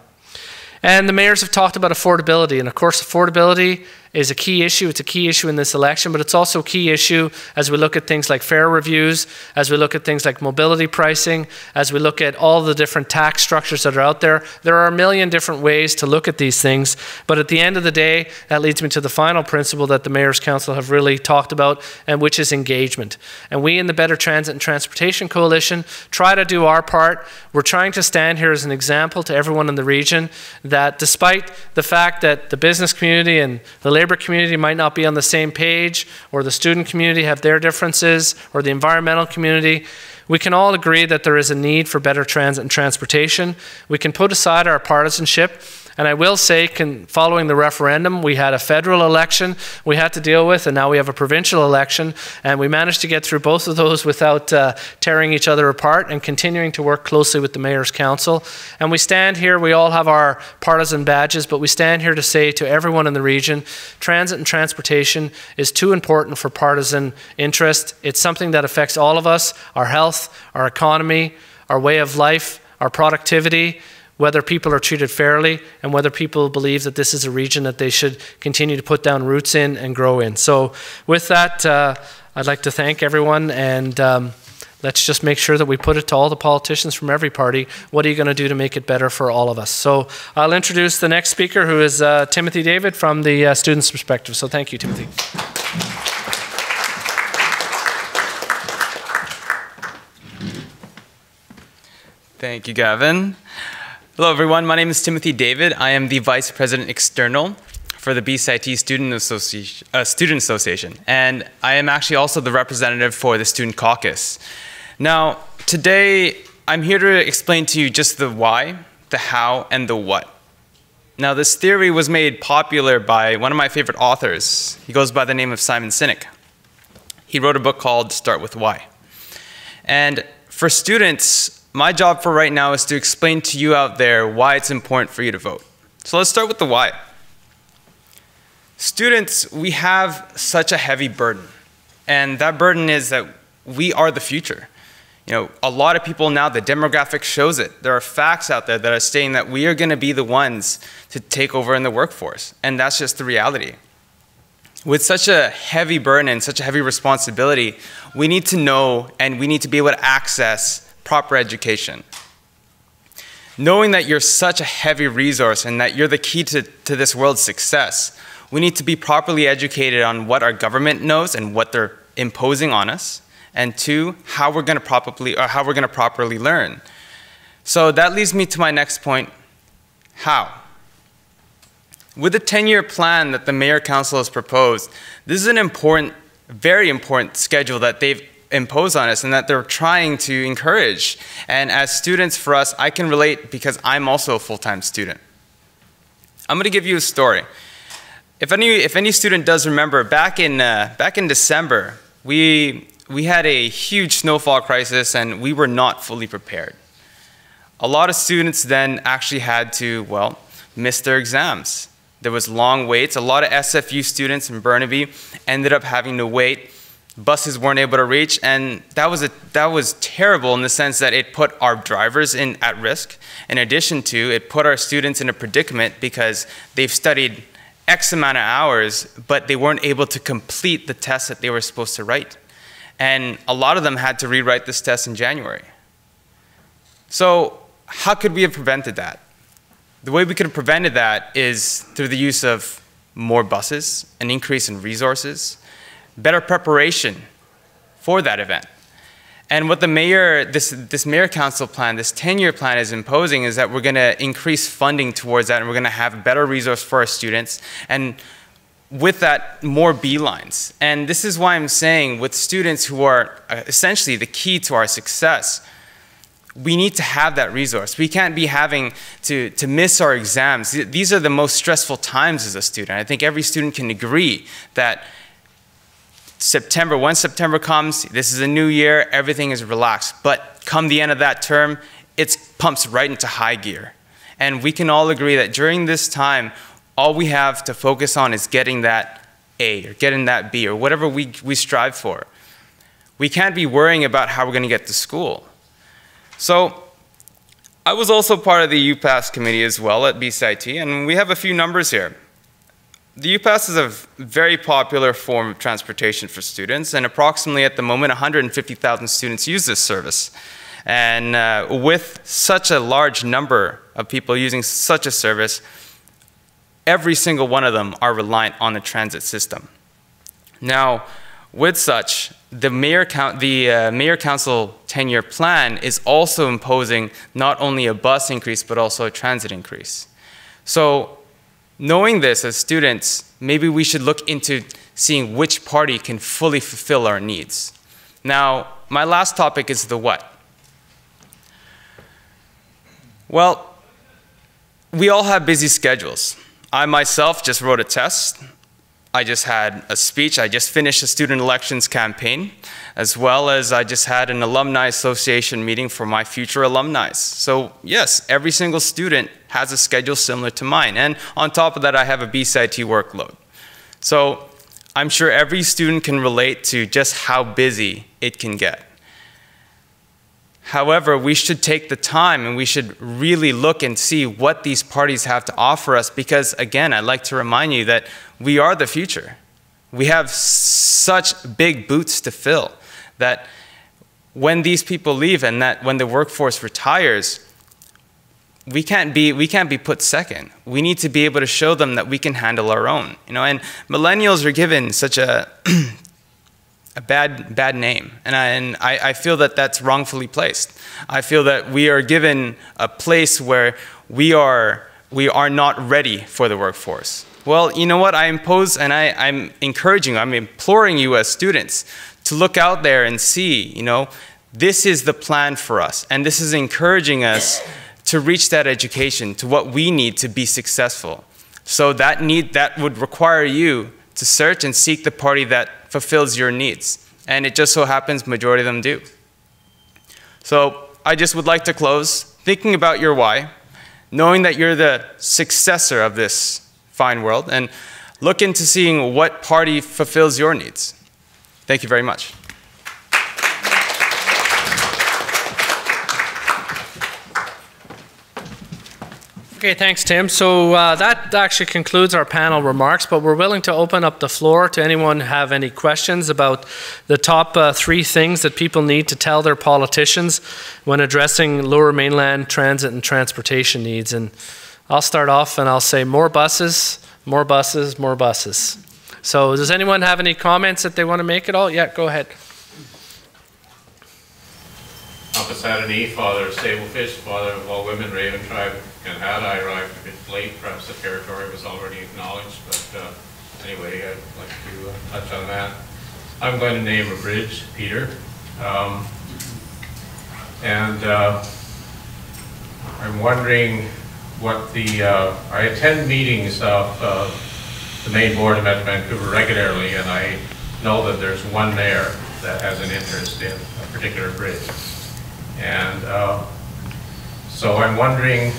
A: And the mayors have talked about affordability, and of course, affordability is a key issue. It's a key issue in this election, but it's also a key issue as we look at things like fare reviews, as we look at things like mobility pricing, as we look at all the different tax structures that are out there. There are a million different ways to look at these things, but at the end of the day, that leads me to the final principle that the Mayor's Council have really talked about, and which is engagement. And we in the Better Transit and Transportation Coalition try to do our part. We're trying to stand here as an example to everyone in the region that despite the fact that the business community and the labor community might not be on the same page, or the student community have their differences, or the environmental community, we can all agree that there is a need for better transit and transportation. We can put aside our partisanship and I will say, can, following the referendum, we had a federal election we had to deal with, and now we have a provincial election, and we managed to get through both of those without uh, tearing each other apart and continuing to work closely with the Mayor's Council. And we stand here, we all have our partisan badges, but we stand here to say to everyone in the region transit and transportation is too important for partisan interest. It's something that affects all of us our health, our economy, our way of life, our productivity whether people are treated fairly and whether people believe that this is a region that they should continue to put down roots in and grow in. So, with that, uh, I'd like to thank everyone and um, let's just make sure that we put it to all the politicians from every party what are you going to do to make it better for all of us? So, I'll introduce the next speaker who is uh, Timothy David from the uh, students' perspective. So, thank you, Timothy.
E: Thank you, Gavin. Hello, everyone. My name is Timothy David. I am the Vice President External for the BCIT Student, Associ uh, Student Association, and I am actually also the representative for the Student Caucus. Now, today I'm here to explain to you just the why, the how, and the what. Now, this theory was made popular by one of my favorite authors. He goes by the name of Simon Sinek. He wrote a book called Start with Why. And for students, my job for right now is to explain to you out there why it's important for you to vote. So let's start with the why. Students, we have such a heavy burden. And that burden is that we are the future. You know, a lot of people now, the demographic shows it. There are facts out there that are saying that we are going to be the ones to take over in the workforce. And that's just the reality. With such a heavy burden and such a heavy responsibility, we need to know and we need to be able to access proper education. Knowing that you're such a heavy resource and that you're the key to, to this world's success, we need to be properly educated on what our government knows and what they're imposing on us, and two, how we're going to properly or uh, how we're going to properly learn. So that leads me to my next point, how. With the 10-year plan that the Mayor Council has proposed, this is an important, very important schedule that they've impose on us and that they're trying to encourage. And as students, for us, I can relate because I'm also a full-time student. I'm going to give you a story. If any, if any student does remember, back in, uh, back in December, we, we had a huge snowfall crisis and we were not fully prepared. A lot of students then actually had to, well, miss their exams. There was long waits. A lot of SFU students in Burnaby ended up having to wait buses weren't able to reach, and that was a that was terrible in the sense that it put our drivers in at risk. In addition to, it put our students in a predicament because they've studied X amount of hours, but they weren't able to complete the test that they were supposed to write. And a lot of them had to rewrite this test in January. So, how could we have prevented that? The way we could have prevented that is through the use of more buses, an increase in resources, better preparation for that event. And what the mayor, this, this mayor council plan, this 10-year plan is imposing is that we're going to increase funding towards that and we're going to have better resource for our students. And with that, more B-Lines. And this is why I'm saying with students who are uh, essentially the key to our success, we need to have that resource. We can't be having to, to miss our exams. These are the most stressful times as a student. I think every student can agree that September, when September comes, this is a new year, everything is relaxed. But come the end of that term, it pumps right into high gear. And we can all agree that during this time, all we have to focus on is getting that A or getting that B or whatever we, we strive for. We can't be worrying about how we're going to get to school. So I was also part of the UPass committee as well at BCIT, and we have a few numbers here. The UPass is a very popular form of transportation for students, and approximately at the moment 150,000 students use this service. And uh, with such a large number of people using such a service, every single one of them are reliant on the transit system. Now, with such, the mayor, the, uh, mayor council 10-year plan is also imposing not only a bus increase, but also a transit increase. So knowing this as students, maybe we should look into seeing which party can fully fulfill our needs. Now, my last topic is the what. Well, we all have busy schedules. I myself just wrote a test. I just had a speech. I just finished a student elections campaign, as well as I just had an alumni association meeting for my future alumni. So yes, every single student has a schedule similar to mine. And on top of that, I have a BCIT workload. So I'm sure every student can relate to just how busy it can get. However, we should take the time and we should really look and see what these parties have to offer us because, again, I'd like to remind you that we are the future. We have such big boots to fill that when these people leave and that when the workforce retires, we can't be we can't be put second. We need to be able to show them that we can handle our own. You know, and millennials are given such a (clears throat) a bad, bad name. And, I, and I, I feel that that's wrongfully placed. I feel that we are given a place where we are, we are not ready for the workforce. Well, you know what? I impose and I, I'm encouraging, I'm imploring you as students to look out there and see, you know, this is the plan for us. And this is encouraging us to reach that education, to what we need to be successful. So that need that would require you to search and seek the party that fulfills your needs. And it just so happens majority of them do. So I just would like to close thinking about your why, knowing that you're the successor of this fine world, and look into seeing what party fulfills your needs. Thank you very much.
A: Okay, thanks, Tim. So uh, that actually concludes our panel remarks, but we're willing to open up the floor to anyone have any questions about the top uh, three things that people need to tell their politicians when addressing lower mainland transit and transportation needs. And I'll start off and I'll say more buses, more buses, more buses. So does anyone have any comments that they want to make at all? Yeah, go ahead.
F: Apasadani, father of Sablefish, father of all women, Raven tribe, and had I arrived a bit late, perhaps the territory was already acknowledged, but uh, anyway, I'd like to uh, touch on that. I'm going to name a bridge, Peter. Um, and uh, I'm wondering what the, uh, I attend meetings of uh, the main board of Metro Vancouver regularly, and I know that there's one there that has an interest in a particular bridge. And uh, so I'm wondering,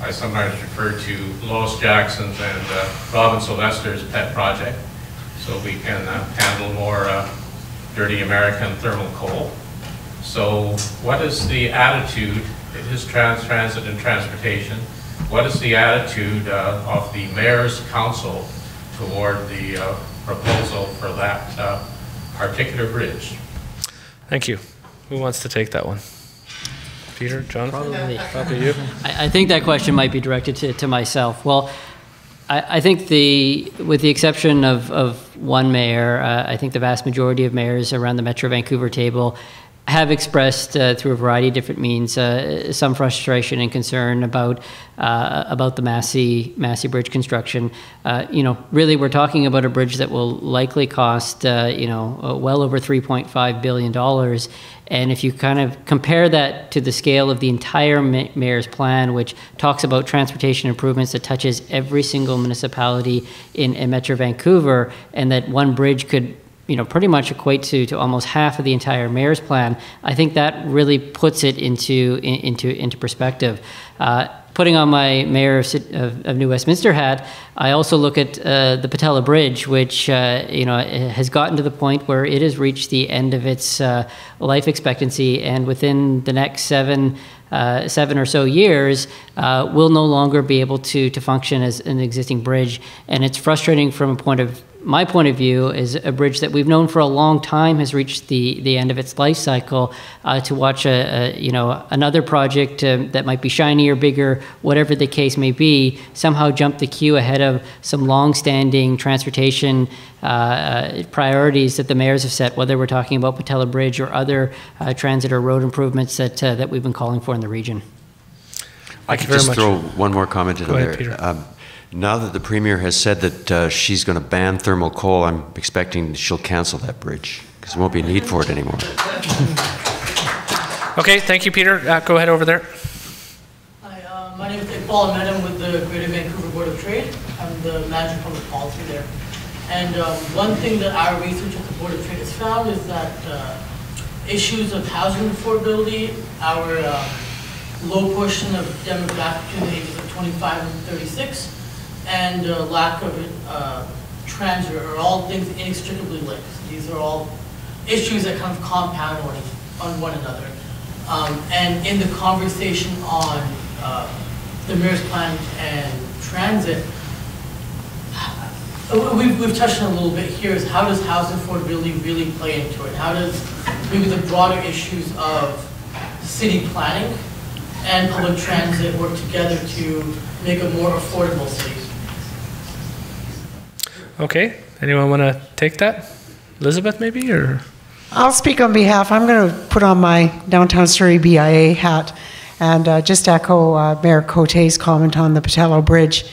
F: I sometimes refer to Lois Jackson's and uh, Robin Silvester's pet project, so we can uh, handle more uh, dirty American thermal coal. So what is the attitude, it is trans transit and transportation, what is the attitude uh, of the mayor's council toward the proposal for that particular bridge?
A: Thank you. Who wants to take that one? Peter, John?
B: Probably.
A: Probably you.
B: I, I think that question might be directed to, to myself. Well, I, I think the, with the exception of, of one mayor, uh, I think the vast majority of mayors around the Metro Vancouver table have expressed uh, through a variety of different means uh, some frustration and concern about uh, about the Massey Massey Bridge construction. Uh, you know, really, we're talking about a bridge that will likely cost uh, you know uh, well over 3.5 billion dollars. And if you kind of compare that to the scale of the entire mayor's plan, which talks about transportation improvements that touches every single municipality in, in Metro Vancouver, and that one bridge could you know, pretty much equate to, to almost half of the entire mayor's plan, I think that really puts it into, into, into perspective. Uh, putting on my mayor of, of, of, New Westminster hat, I also look at uh, the Pattullo Bridge, which uh, you know has gotten to the point where it has reached the end of its uh, life expectancy, and within the next seven uh, seven or so years, uh, will no longer be able to, to function as an existing bridge. And it's frustrating from a point of my point of view is a bridge that we've known for a long time has reached the, the end of its life cycle uh, to watch a, a, you know another project uh, that might be shinier, bigger, whatever the case may be, somehow jump the queue ahead of some long-standing transportation uh, uh priorities that the mayors have set, whether we're talking about Pattullo Bridge or other uh, transit or road improvements that uh, that we've been calling for in the region.
D: I could just throw one more comment in
A: Go
D: there.
A: Ahead, Peter. Um,
D: now that the Premier has said that uh, she's going to ban thermal coal, I'm expecting she'll cancel that bridge because there won't be a need for it anymore.
A: okay, thank you, Peter. Uh, go ahead over there.
G: Hi, uh, my name is Iqbal Ahmed. I'm with the Greater Vancouver Board of Trade. I'm the manager public policy there. And um, one thing that our research at the Board of Trade has found is that uh, issues of housing affordability, our uh, low portion of demographic between the ages of 25 and 36, and uh, lack of uh, transit are all things inextricably linked. These are all issues that kind of compound on, on one another. Um, and in the conversation on uh, the mayor's plan and transit, uh, we've, we've touched on a little bit here is how does housing affordability really play into it? How does maybe the broader issues of city planning and public transit work together to make a more affordable city?
A: Okay. Anyone want to take that? Elizabeth, maybe, or?
C: I'll speak on behalf. I'm going to put on my downtown Surrey BIA hat and uh, just echo uh, Mayor Cote's comment on the Pattullo Bridge.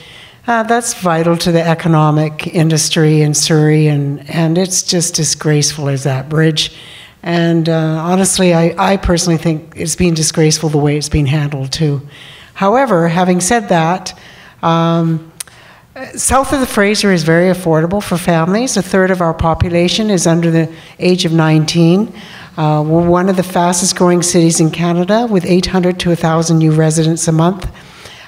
C: Uh, that's vital to the economic industry in Surrey, and, and it's just disgraceful as that bridge. And uh, honestly, I, I personally think it's been disgraceful the way it's been handled, too. However, having said that, um, South of the Fraser is very affordable for families. A third of our population is under the age of 19. Uh, we're one of the fastest growing cities in Canada with 800 to 1,000 new residents a month.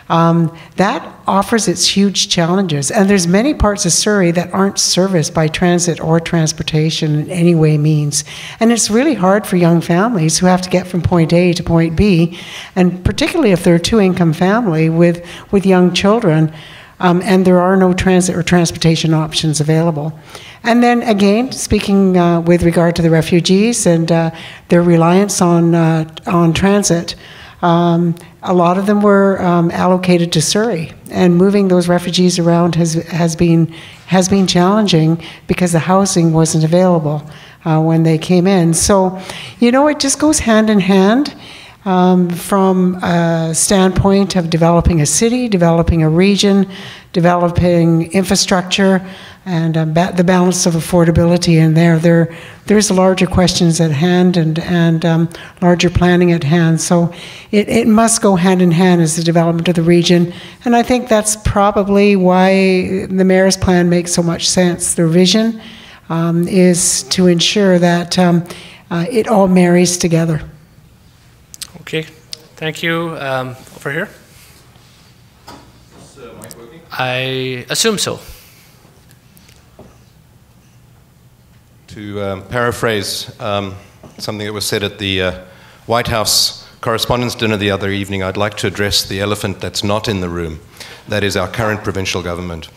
C: Um, that offers its huge challenges. And there's many parts of Surrey that aren't serviced by transit or transportation in any way means. And it's really hard for young families who have to get from point A to point B, and particularly if they're a two-income family with, with young children, um, and there are no transit or transportation options available. And then again, speaking uh, with regard to the refugees and uh, their reliance on, uh, on transit, um, a lot of them were um, allocated to Surrey, and moving those refugees around has, has, been, has been challenging because the housing wasn't available uh, when they came in. So, you know, it just goes hand in hand um, from a standpoint of developing a city, developing a region, developing infrastructure, and um, ba the balance of affordability in there. There, there's larger questions at hand and, and um, larger planning at hand. So it, it must go hand in hand as the development of the region. And I think that's probably why the mayor's plan makes so much sense. Their vision um, is to ensure that um, uh, it all marries together.
A: Okay, thank you. Um, over here.
H: Is.
A: I assume so.
H: To um, paraphrase um, something that was said at the uh, White House Correspondents' Dinner the other evening, I'd like to address the elephant that's not in the room. That is our current provincial government.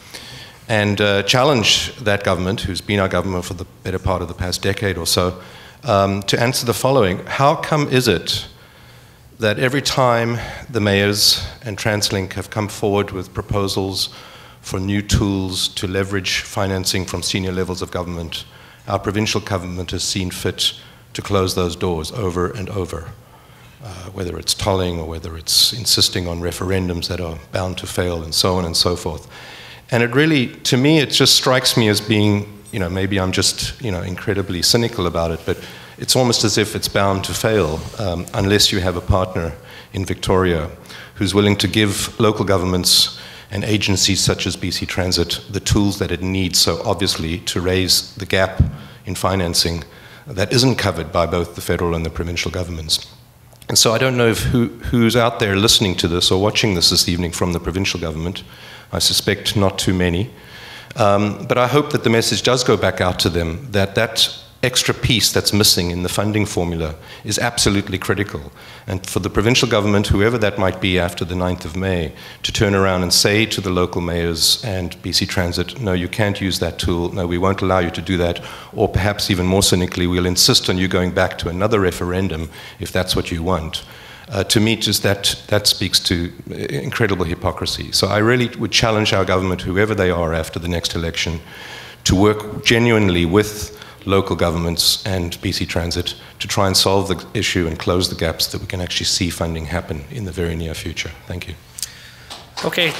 H: And uh, challenge that government, who's been our government for the better part of the past decade or so, um, to answer the following How come is it that every time the mayors and TransLink have come forward with proposals for new tools to leverage financing from senior levels of government, our provincial government has seen fit to close those doors over and over, uh, whether it's tolling or whether it's insisting on referendums that are bound to fail and so on and so forth. And it really, to me, it just strikes me as being, you know, maybe I'm just, you know, incredibly cynical about it, but it's almost as if it's bound to fail um, unless you have a partner in Victoria who's willing to give local governments and agencies such as BC Transit the tools that it needs so obviously to raise the gap in financing that isn't covered by both the federal and the provincial governments. And so I don't know if who, who's out there listening to this or watching this this evening from the provincial government. I suspect not too many. Um, but I hope that the message does go back out to them that that extra piece that's missing in the funding formula is absolutely critical. And for the provincial government, whoever that might be after the 9th of May, to turn around and say to the local mayors and BC Transit, no, you can't use that tool, no, we won't allow you to do that, or perhaps even more cynically, we'll insist on you going back to another referendum if that's what you want. Uh, to me, just that, that speaks to incredible hypocrisy. So I really would challenge our government, whoever they are after the next election, to work genuinely with local governments and BC Transit to try and solve the issue and close the gaps that we can actually see funding happen in the very near future. Thank you.
A: Okay.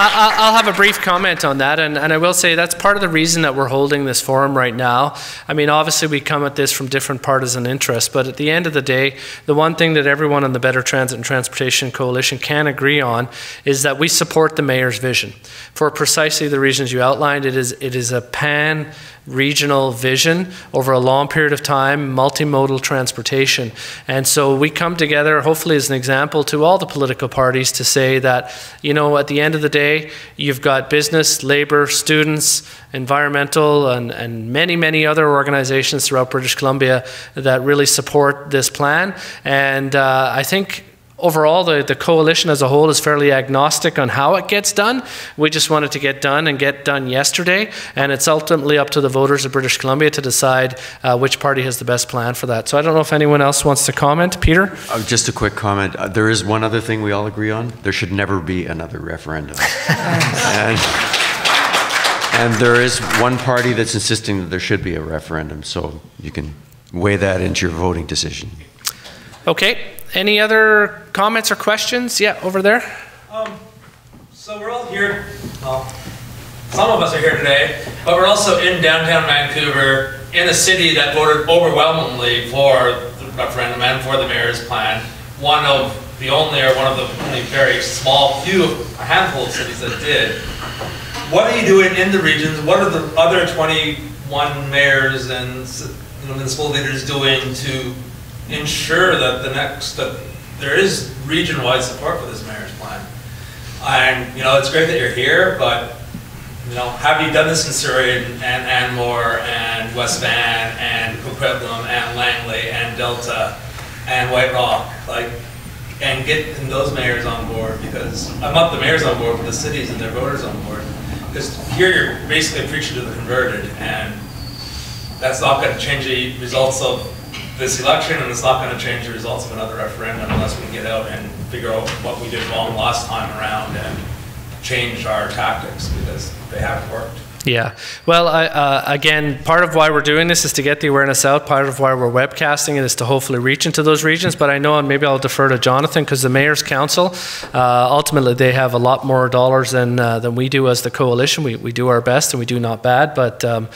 A: I'll have a brief comment on that, and, and, I will say that's part of the reason that we're holding this forum right now. I mean, obviously, we come at this from different partisan interests, but at the end of the day, the one thing that everyone in the Better Transit and Transportation Coalition can agree on is that we support the mayor's vision for precisely the reasons you outlined. It is, it is a pan regional vision over a long period of time, multimodal transportation. And so we come together, hopefully, as an example to all the political parties to say that, you know, at the end of the day, you've got business, labor, students, environmental, and, and many, many other organizations throughout British Columbia that really support this plan. And uh, I think overall, the, the coalition as a whole is fairly agnostic on how it gets done. We just want it to get done and get done yesterday, and it's ultimately up to the voters of British Columbia to decide uh, which party has the best plan for that. So I don't know if anyone else wants to comment. Peter?
D: Uh, just a quick comment. Uh, there is one other thing we all agree on. There should never be another referendum. (laughs) and, and there is one party that's insisting that there should be a referendum, so you can weigh that into your voting decision.
A: Okay, any other comments or questions? Yeah, over there.
I: Um, so we're all here. Well, some of us are here today, but we're also in downtown Vancouver, in a city that voted overwhelmingly for the referendum and for the mayor's plan. One of the only, or one of the only very small few, a handful of cities that did. What are you doing in the regions? What are the other 21 mayors and municipal leaders doing to ensure that the next, that there is region-wide support for this mayor's plan. And, you know, it's great that you're here, but, you know, have you done this in Surrey and, and Anmore and West Van and Coquitlam and Langley and Delta and White Rock? Like, and get those mayors on board because I'm not the mayors on board, but the cities and their voters on board. Because here you're basically preaching to the converted, and that's not going to change the results of this election, and it's not going to change the results of another referendum unless we get out and figure out what we did wrong last time around and change our tactics because they haven't worked.
A: Yeah. Well, I, uh, again, part of why we're doing this is to get the awareness out. Part of why we're webcasting it is to hopefully reach into those regions. But I know, and maybe I'll defer to Jonathan, because the Mayor's Council, uh, ultimately, they have a lot more dollars than, uh, than we do as the coalition. We, we do our best and we do not bad. But um,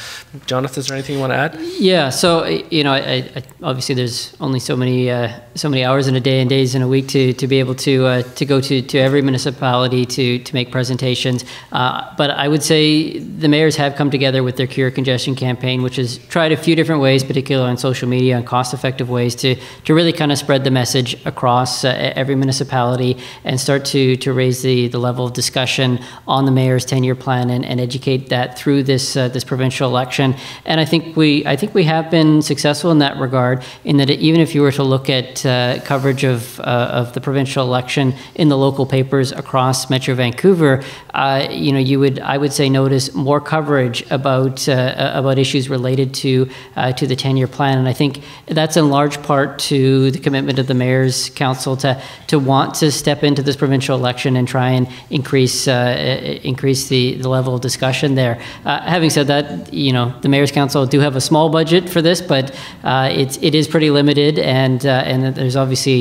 A: Jonathan, is there anything you want to add?
B: Yeah. So, you know, I, I, obviously there's only so many uh, so many hours in a day and days in a week to, to be able to uh, to go to, to every municipality to, to make presentations. Uh, but I would say the mayors have come together with their Cure Congestion campaign, which has tried a few different ways, particularly on social media and cost-effective ways to, to really kind of spread the message across uh, every municipality and start to, to raise the, the level of discussion on the mayor's 10-year plan and, and educate that through this uh, this provincial election. And I think we I think we have been successful in that regard. In that even if you were to look at uh, coverage of uh, of the provincial election in the local papers across Metro Vancouver, uh, you know you would I would say notice more coverage about uh, about issues related to uh, to the 10-year plan, and I think that's in large part to the commitment of the mayor's council to to want to step into this provincial election and try and increase uh, increase the, the level of discussion there. Uh, having said that, you know the mayor's council do have a small budget for this, but uh, it's it is pretty limited, and uh, and there's obviously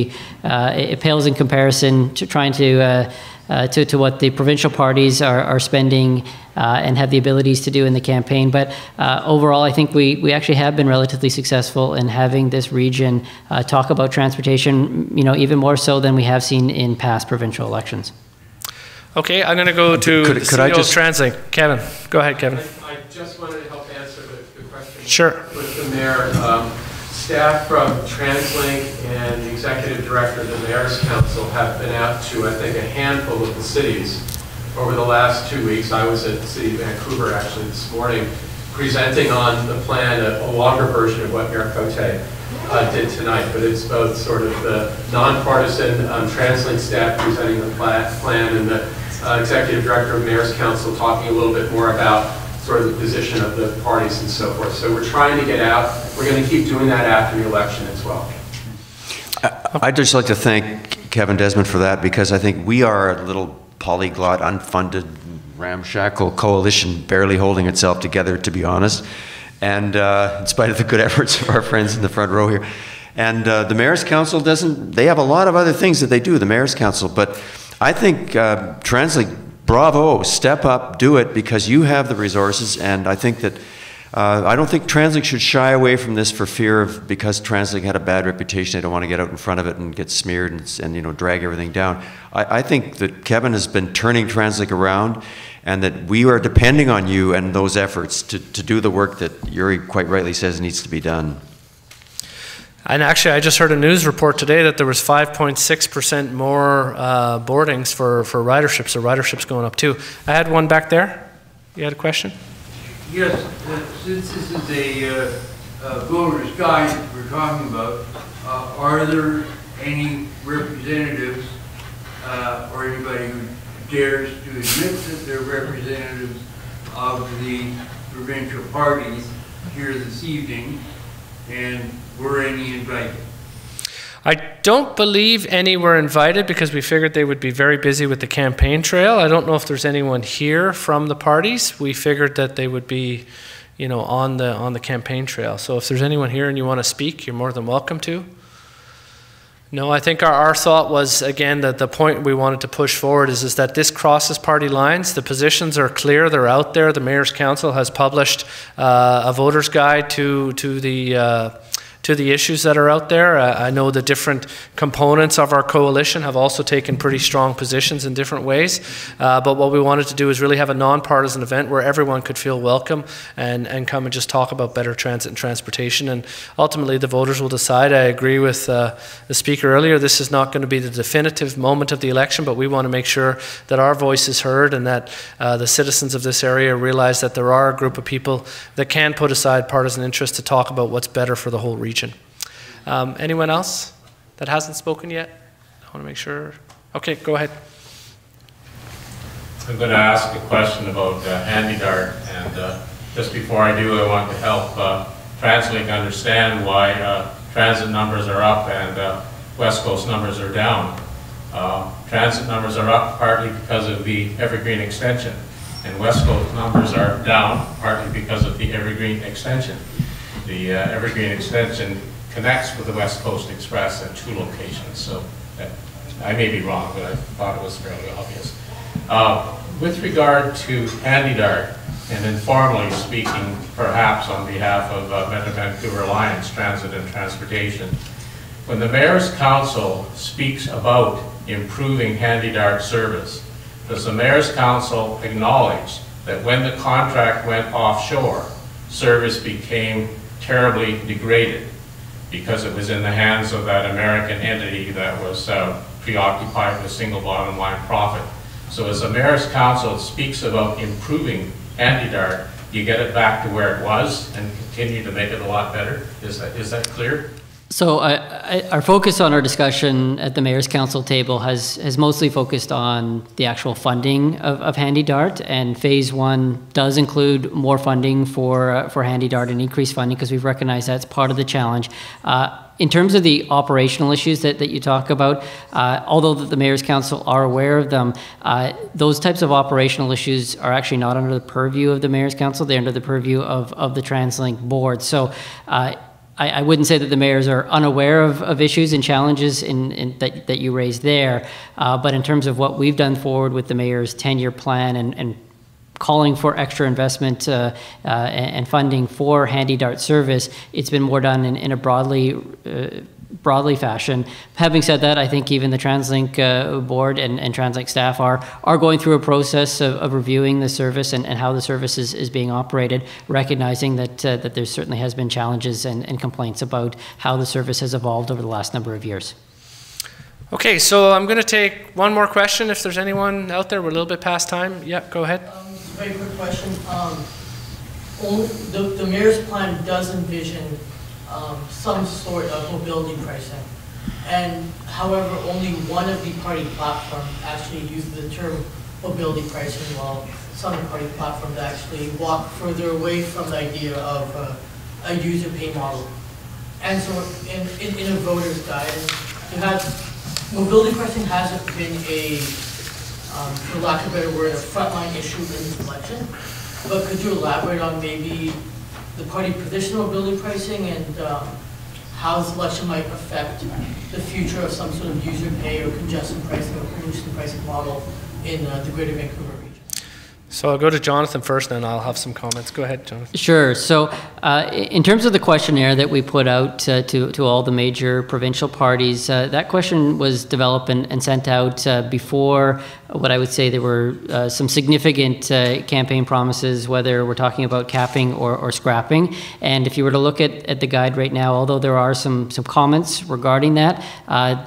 B: it pales in comparison to trying to uh, to, to what the provincial parties are, are spending uh, and have the abilities to do in the campaign. But uh, overall, I think we, we actually have been relatively successful in having this region uh, talk about transportation, you know, even more so than we have seen in past provincial elections.
A: Okay, I'm going to go to
D: could, could I just
A: TransLink. Kevin, go ahead, Kevin.
J: I, I just wanted to help answer the, the question.
A: Sure.
J: With the mayor. Um, staff from TransLink and the executive director of the Mayor's Council have been out to, I think, a handful of the cities over the last two weeks. I was at the city of Vancouver actually this morning presenting on the plan a a longer version of what Mayor Cote uh, did tonight, but it's both sort of the nonpartisan um, TransLink staff presenting the pla- plan and the uh, executive director of Mayor's Council talking a little bit more about sort of the position of the parties and so forth. So we're trying to get out. We're going to keep doing that after the election as well.
D: I'd just like to thank Kevin Desmond for that because I think we are a little polyglot, unfunded, ramshackle coalition barely holding itself together, to be honest. And uh, in spite of the good (laughs) efforts of our friends in the front row here. And uh, the Mayor's Council doesn't, they have a lot of other things that they do, the Mayor's Council. But I think uh, TransLink, bravo, step up, do it because you have the resources. And I think that uh, I don't think TransLink should shy away from this for fear of because TransLink had a bad reputation, they don't want to get out in front of it and get smeared and, and you know drag everything down. I, I think that Kevin has been turning TransLink around, and that we are depending on you and those efforts to, to do the work that Yuri quite rightly says needs to be done.
A: And actually, I just heard a news report today that there was 5.6% more uh, boardings for, for ridership, so ridership's going up too. I had one back there. You had a question?
K: Yes, since this is a uh, uh, voter's guide we're talking about, uh, are there any representatives uh, or anybody who dares to admit that they're representatives of the provincial parties here this evening? And were any invited?
A: I don't believe any were invited because we figured they would be very busy with the campaign trail. I don't know if there's anyone here from the parties. We figured that they would be, you know, on the on the campaign trail. So if there's anyone here and you want to speak, you're more than welcome to. No, I think our, our thought was, again, that the point we wanted to push forward is, is that this crosses party lines. The positions are clear, they're out there. The Mayor's Council has published uh, a voter's guide to, to the uh, to the issues that are out there. Uh, I know the different components of our coalition have also taken pretty strong positions in different ways. Uh, but what we wanted to do is really have a nonpartisan event where everyone could feel welcome and, and come and just talk about better transit and transportation. And ultimately, the voters will decide. I agree with uh, the speaker earlier. This is not going to be the definitive moment of the election, but we want to make sure that our voice is heard and that uh, the citizens of this area realize that there are a group of people that can put aside partisan interests to talk about what's better for the whole region region. Um, anyone else that hasn't spoken yet? I want to make sure. Okay, go ahead.
F: I'm going to ask a question about uh, HandyDART, and uh, just before I do, I want to help uh, TransLink understand why uh, transit numbers are up and uh, West Coast numbers are down. Uh, transit numbers are up partly because of the Evergreen extension, and West Coast numbers are down partly because of the Evergreen extension. The uh, Evergreen extension connects with the West Coast Express at two locations, so that, I may be wrong, but I thought it was fairly obvious. Uh, with regard to HandyDART, and informally speaking, perhaps on behalf of uh, Metro Vancouver Alliance Transit and Transportation, when the Mayor's Council speaks about improving HandyDART service, does the Mayor's Council acknowledge that when the contract went offshore, service became terribly degraded because it was in the hands of that American entity that was uh, preoccupied with a single bottom line profit. So as the Mayor's Council speaks about improving HandyDART, you get it back to where it was and continue to make it a lot better? Is that, is that clear?
B: So I, our focus on our discussion at the Mayor's Council table has, has mostly focused on the actual funding of, of HandyDART, and Phase One does include more funding for uh, for HandyDART and increased funding because we've recognized that's part of the challenge. Uh, in terms of the operational issues that, that you talk about, uh, although the Mayor's Council are aware of them, uh, those types of operational issues are actually not under the purview of the Mayor's Council. They're under the purview of, of the TransLink board. So uh, I, I, wouldn't say that the mayors are unaware of, of issues and challenges in, in that, that you raised there, uh, but in terms of what we've done forward with the mayor's 10-year plan and, and calling for extra investment uh, uh, and funding for HandyDART service, it's been more done in, in a broadly uh, broadly fashion. Having said that, I think even the TransLink uh, board and, and, TransLink staff are are going through a process of, of reviewing the service and, and, how the service is, is being operated, recognizing that uh, that there certainly has been challenges and, and complaints about how the service has evolved over the last number of years.
A: Okay, so I'm going to take one more question. If there's anyone out there, we're a little bit past time. Yeah, go ahead.
G: Um, very quick question. Um, only, the, the mayor's plan does envision um, some sort of mobility pricing. And however, only one of the party platforms actually uses the term mobility pricing, while some of the party platforms actually walk further away from the idea of uh, a user pay model. And so in, in, in a voter's guide, you have, mobility pricing hasn't been a, um, for lack of a better word, a frontline issue in this election. But could you elaborate on maybe the party position on mobility pricing and um, how this election might affect the future of some sort of user pay or congestion pricing or pollution pricing model in uh, the greater Vancouver?
A: So I'll go to Jonathan first, and I'll have some comments. Go ahead, Jonathan.
B: Sure. So, uh, in terms of the questionnaire that we put out uh, to, to all the major provincial parties, uh, that question was developed and, and sent out uh, before what I would say there were uh, some significant uh, campaign promises, whether we're talking about capping or, or scrapping. And if you were to look at, at the guide right now, although there are some, some comments regarding that,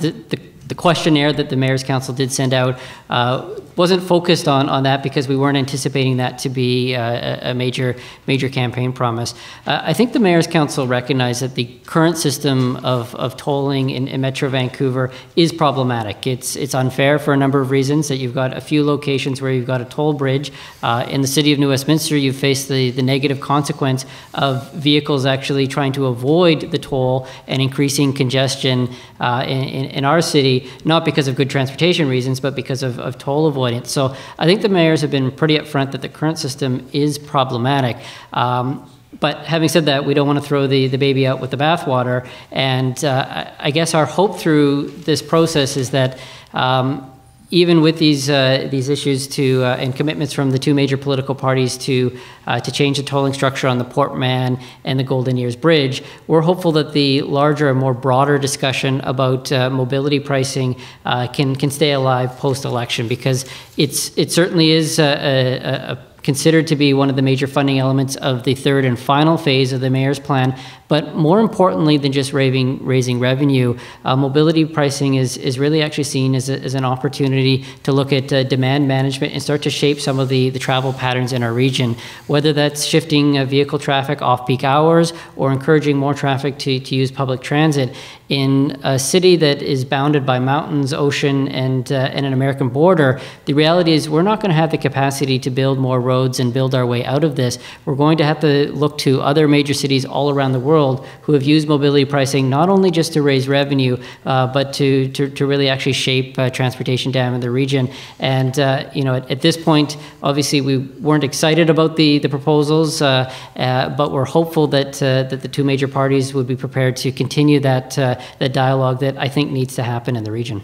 B: the, the the questionnaire that the Mayor's Council did send out uh, wasn't focused on, on that because we weren't anticipating that to be uh, a major major campaign promise. Uh, I think the Mayor's Council recognized that the current system of, of tolling in, in, Metro Vancouver is problematic. It's it's unfair for a number of reasons. That you've got a few locations where you've got a toll bridge. Uh, in the city of New Westminster, you face the, the negative consequence of vehicles actually trying to avoid the toll and increasing congestion uh, in, in, in our city, not because of good transportation reasons, but because of, of toll avoidance. So I think the mayors have been pretty upfront that the current system is problematic. Um, but having said that, we don't want to throw the, the baby out with the bathwater. And uh, I guess our hope through this process is that um, even with these uh, these issues to uh, and commitments from the two major political parties to uh, to change the tolling structure on the Port Mann and the Golden Ears Bridge, we're hopeful that the larger and more broader discussion about uh, mobility pricing uh, can can stay alive post election because it's it certainly is a, a, a considered to be one of the major funding elements of the third and final phase of the mayor's plan, but more importantly than just raising, raising revenue, uh, mobility pricing is, is really actually seen as, a, as an opportunity to look at uh, demand management and start to shape some of the, the travel patterns in our region, whether that's shifting uh, vehicle traffic off peak hours or encouraging more traffic to, to use public transit. In a city that is bounded by mountains, ocean, and, uh, and an American border, the reality is we're not going to have the capacity to build more roads and build our way out of this. We're going to have to look to other major cities all around the world world who have used mobility pricing not only just to raise revenue, uh, but to, to, to, really actually shape uh, transportation down in the region. And, uh, you know, at, at, this point, obviously, we weren't excited about the, the proposals, uh, uh, but we're hopeful that, that the two major parties would be prepared to continue that, that dialogue that I think needs to happen in the region.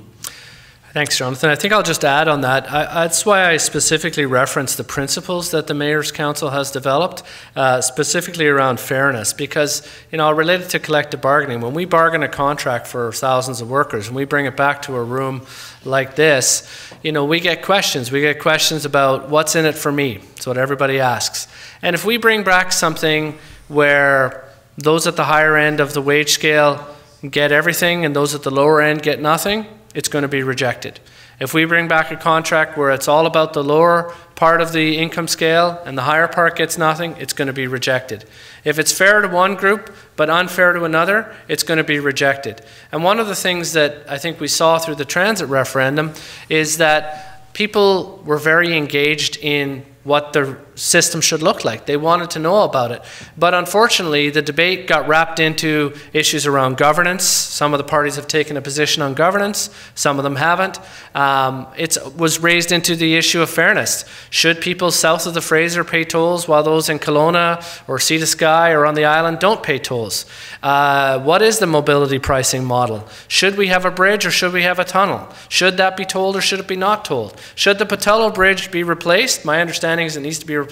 A: Thanks, Jonathan. I think I'll just add on that. I, that's why I specifically referenced the principles that the Mayor's Council has developed, uh, specifically around fairness, because, you know, related to collective bargaining, when we bargain a contract for thousands of workers and we bring it back to a room like this, you know, we get questions. We get questions about what's in it for me. It's what everybody asks. And if we bring back something where those at the higher end of the wage scale get everything and those at the lower end get nothing, it's going to be rejected. If we bring back a contract where it's all about the lower part of the income scale and the higher part gets nothing, it's going to be rejected. If it's fair to one group but unfair to another, it's going to be rejected. And one of the things that I think we saw through the transit referendum is that people were very engaged in what the system should look like. They wanted to know about it. But unfortunately, the debate got wrapped into issues around governance. Some of the parties have taken a position on governance, some of them haven't. Um, it was raised into the issue of fairness. Should people south of the Fraser pay tolls while those in Kelowna or Sea to Sky or on the island don't pay tolls? Uh, what is the mobility pricing model? Should we have a bridge or should we have a tunnel? Should that be tolled or should it be not tolled? Should the Pattullo Bridge be replaced? My understanding is it needs to be replaced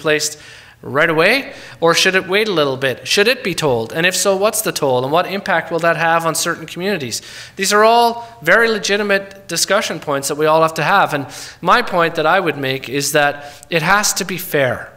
A: right away? Or should it wait a little bit? Should it be tolled? And if so, what's the toll? And what impact will that have on certain communities? These are all very legitimate discussion points that we all have to have. And my point that I would make is that it has to be fair.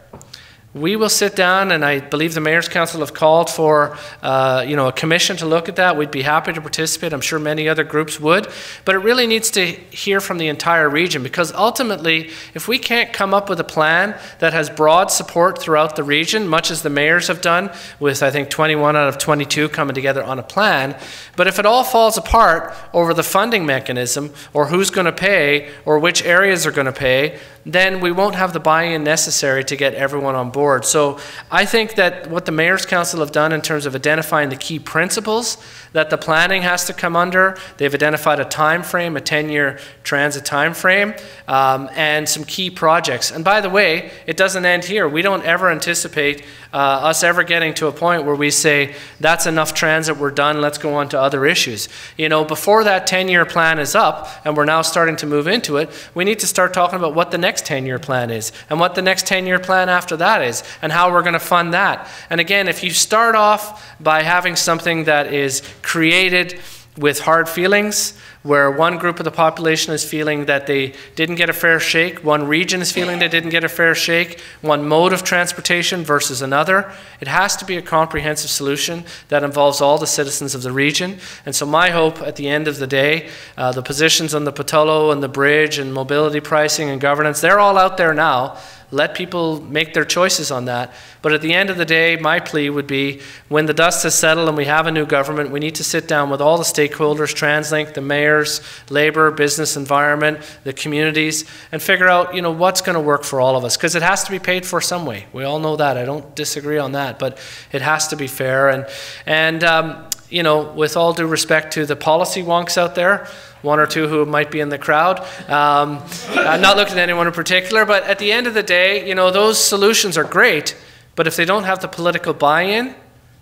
A: We will sit down, and I believe the Mayor's Council have called for, uh, you know, a commission to look at that. We'd be happy to participate. I'm sure many other groups would. But it really needs to hear from the entire region because ultimately, if we can't come up with a plan that has broad support throughout the region, much as the mayors have done, with I think 21 out of 22 coming together on a plan, but if it all falls apart over the funding mechanism or who's going to pay or which areas are going to pay, then we won't have the buy-in necessary to get everyone on board. So I think that what the Mayor's Council have done in terms of identifying the key principles that the planning has to come under, they've identified a time frame, a 10-year transit time frame, um, and some key projects. And by the way, it doesn't end here. We don't ever anticipate uh, us ever getting to a point where we say, that's enough transit, we're done, let's go on to other issues. You know, before that 10-year plan is up, and we're now starting to move into it, we need to start talking about what the next 10-year plan is, and what the next 10-year plan after that is, and how we're going to fund that. And again, if you start off by having something that is created with hard feelings, where one group of the population is feeling that they didn't get a fair shake, one region is feeling they didn't get a fair shake, one mode of transportation versus another. It has to be a comprehensive solution that involves all the citizens of the region. And so, my hope at the end of the day, uh, the positions on the Pattullo and the bridge and mobility pricing and governance, they're all out there now. Let people make their choices on that. But at the end of the day, my plea would be when the dust has settled and we have a new government, we need to sit down with all the stakeholders, TransLink, the mayors, labor, business environment, the communities, and figure out, you know, what's going to work for all of us. Because it has to be paid for some way. We all know that. I don't disagree on that. But it has to be fair. And, and um, you know, with all due respect to the policy wonks out there, one or two who might be in the crowd. Um, I'm not looking at anyone in particular, but at the end of the day, you know, those solutions are great, but if they don't have the political buy-in,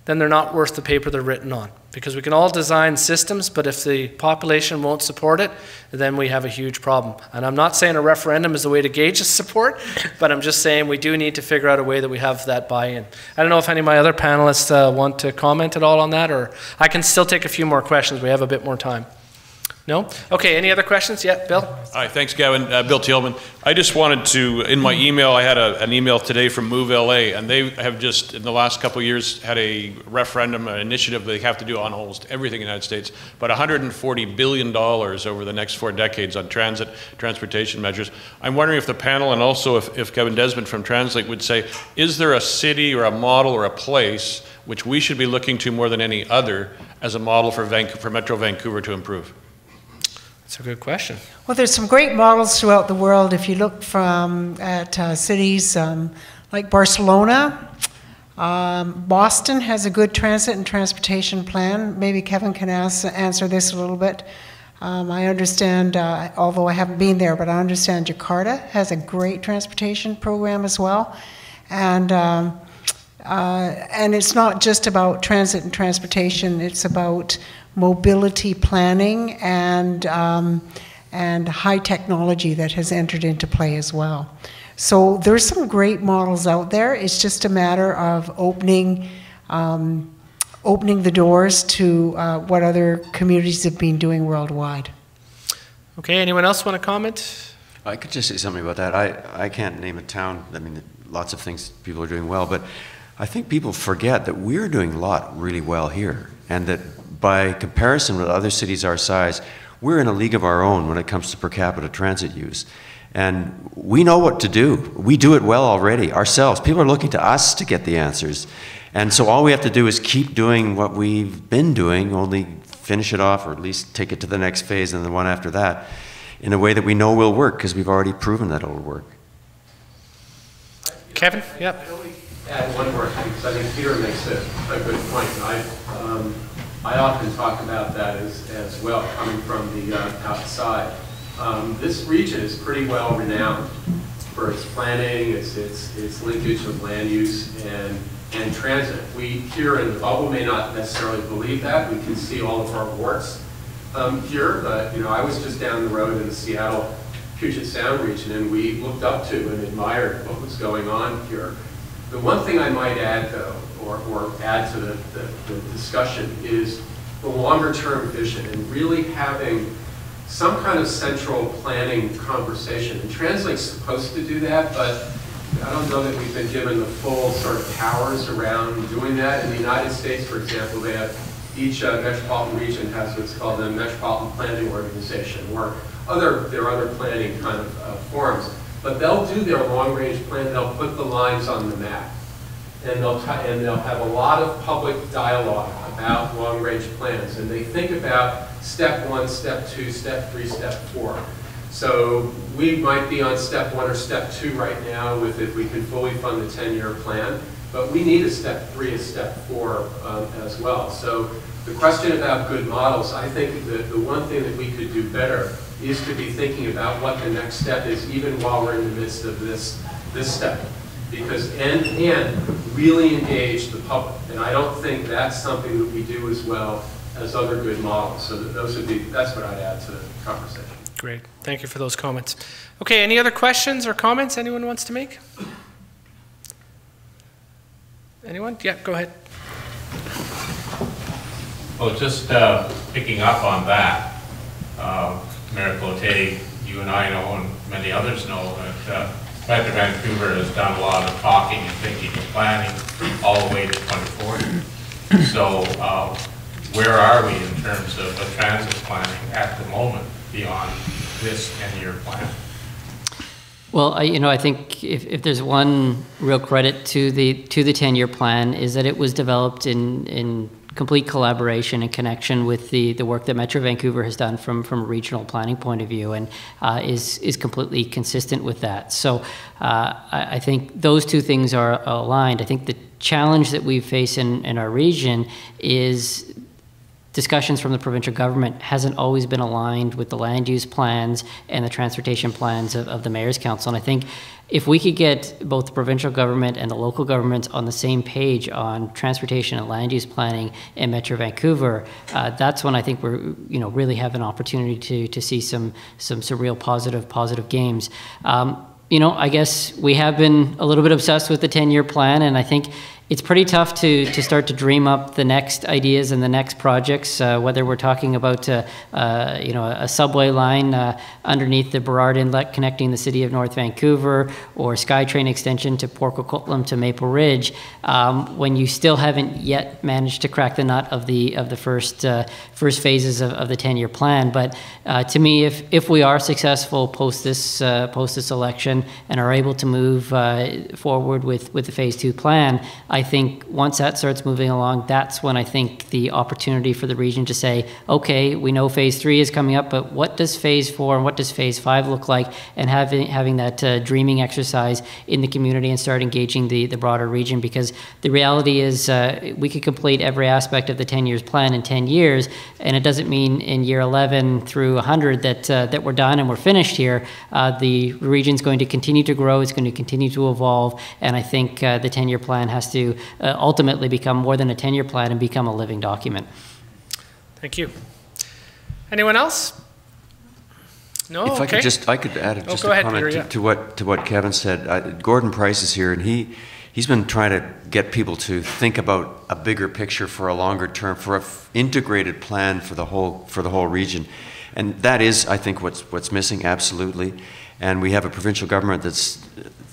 A: then they're not worth the paper they're written on. Because we can all design systems, but if the population won't support it, then we have a huge problem. And I'm not saying a referendum is the way to gauge support, but I'm just saying we do need to figure out a way that we have that buy-in. I don't know if any of my other panelists uh, want to comment at all on that, or I can still take a few more questions. We have a bit more time. No? Okay, any other questions? Yeah, Bill?
L: Hi, thanks, Gavin. Uh, Bill Teelman. I just wanted to, in my email, I had a, an email today from Move LA, and they have just, in the last couple of years, had a referendum, an initiative they have to do on almost everything in the United States, but $140 billion over the next four decades on transit, transportation measures. I'm wondering if the panel, and also if, if Kevin Desmond from TransLink would say, is there a city or a model or a place which we should be looking to more than any other as a model for, Vancouver, for Metro Vancouver to improve?
A: That's a good question.
C: Well, there's some great models throughout the world. If you look from at uh, cities um, like Barcelona, um, Boston has a good transit and transportation plan. Maybe Kevin can ask, answer this a little bit. Um, I understand, uh, although I haven't been there, but I understand Jakarta has a great transportation program as well. And um, uh, and it's not just about transit and transportation, it's about mobility planning and, um, and high technology that has entered into play as well. So there's some great models out there. It's just a matter of opening, um, opening the doors to uh, what other communities have been doing worldwide.
A: Okay, anyone else want to comment?
D: I could just say something about that. I, I can't name a town. I mean, lots of things people are doing well, but I think people forget that we're doing a lot really well here, and that by comparison with other cities our size, we're in a league of our own when it comes to per capita transit use. And we know what to do. We do it well already ourselves. People are looking to us to get the answers. And so all we have to do is keep doing what we've been doing, only finish it off or at least take it to the next phase and the one after that in a way that we know will work because we've already proven that it'll work.
A: Kevin? Yep.
J: Add one more thing because I think Peter makes a, a good point. I, I often talk about that as, as well, coming from the uh, outside. Um, this region is pretty well renowned for its planning, its, its, its linkage with land use and, and transit. We here in the bubble may not necessarily believe that. We can see all of our warts um, here, but you know, I was just down the road in the Seattle Puget Sound region and we looked up to and admired what was going on here. The one thing I might add though or, or add to the, the, the discussion is the longer term vision and really having some kind of central planning conversation. And TransLink's supposed to do that, but I don't know that we've been given the full sort of powers around doing that. In the United States, for example, they have, each uh, metropolitan region has what's called the Metropolitan Planning Organization, or other, there are other planning kind of uh, forums. But they'll do their long-range plan, they'll put the lines on the map. And they'll, and they'll have a lot of public dialogue about long-range plans. And they think about step one, step two, step three, step four. So we might be on step one or step two right now with if we can fully fund the 10-year plan, but we need a step three, a step four um, as well. So the question about good models, I think that the one thing that we could do better is to be thinking about what the next step is, even while we're in the midst of this, this step. Because, and, and really engage the public. And I don't think that's something that we do as well as other good models. So that those would be, that's what I'd add to the conversation.
A: Great. Thank you for those comments. Okay, any other questions or comments anyone wants to make? Anyone? Yeah, go ahead.
F: Well, just uh, picking up on that, uh, Mayor Cote, you and I know, and many others know, that uh, Metro Vancouver has done a lot of talking and thinking and planning all the way to 2040. So uh, where are we in terms of the transit planning at the moment beyond this 10-year plan?
B: Well, I, you know, I think if, if there's one real credit to the to the 10-year plan is that it was developed in in complete collaboration and connection with the, the work that Metro Vancouver has done from, from a regional planning point of view and uh, is, is completely consistent with that. So uh, I, I, think those two things are aligned. I think the challenge that we face in, in our region is discussions from the provincial government hasn't always been aligned with the land use plans and the transportation plans of, of the mayor's council. And I think if we could get both the provincial government and the local governments on the same page on transportation and land use planning in Metro Vancouver, uh, that's when I think we're you know really have an opportunity to to see some some some real positive positive games. Um, you know, I guess we have been a little bit obsessed with the 10-year plan, and I think it's pretty tough to, to start to dream up the next ideas and the next projects, uh, whether we're talking about uh, uh, you know a subway line uh, underneath the Burrard Inlet connecting the city of North Vancouver, or SkyTrain extension to Port Coquitlam to Maple Ridge, um, when you still haven't yet managed to crack the nut of the of the first uh, first phases of, of the 10-year plan. But uh, to me, if if we are successful post this post this election and are able to move forward with with the phase two plan, I I think once that starts moving along, that's when I think the opportunity for the region to say, okay, we know phase three is coming up, but what does phase four and what does phase five look like? And having, having that uh, dreaming exercise in the community and start engaging the, the broader region because the reality is uh, we could complete every aspect of the 10 years plan in 10 years, and it doesn't mean in year 11 through 100 that, uh, that we're done and we're finished here. Uh, the region's going to continue to grow, it's going to continue to evolve, and I think uh, the 10 year plan has to uh, ultimately become more than a 10 year plan and become a living document.
A: Thank you. Anyone else? No.
D: If
A: okay.
D: I could just, I could add
A: oh,
D: just a
A: ahead,
D: comment
A: Peter, yeah.
D: to, to, what to what Kevin said. Uh, Gordon Price is here, and he he's been trying to get people to think about a bigger picture for a longer term, for an integrated plan for the whole for the whole region, and that is, I think, what's what's missing absolutely. And we have a provincial government that's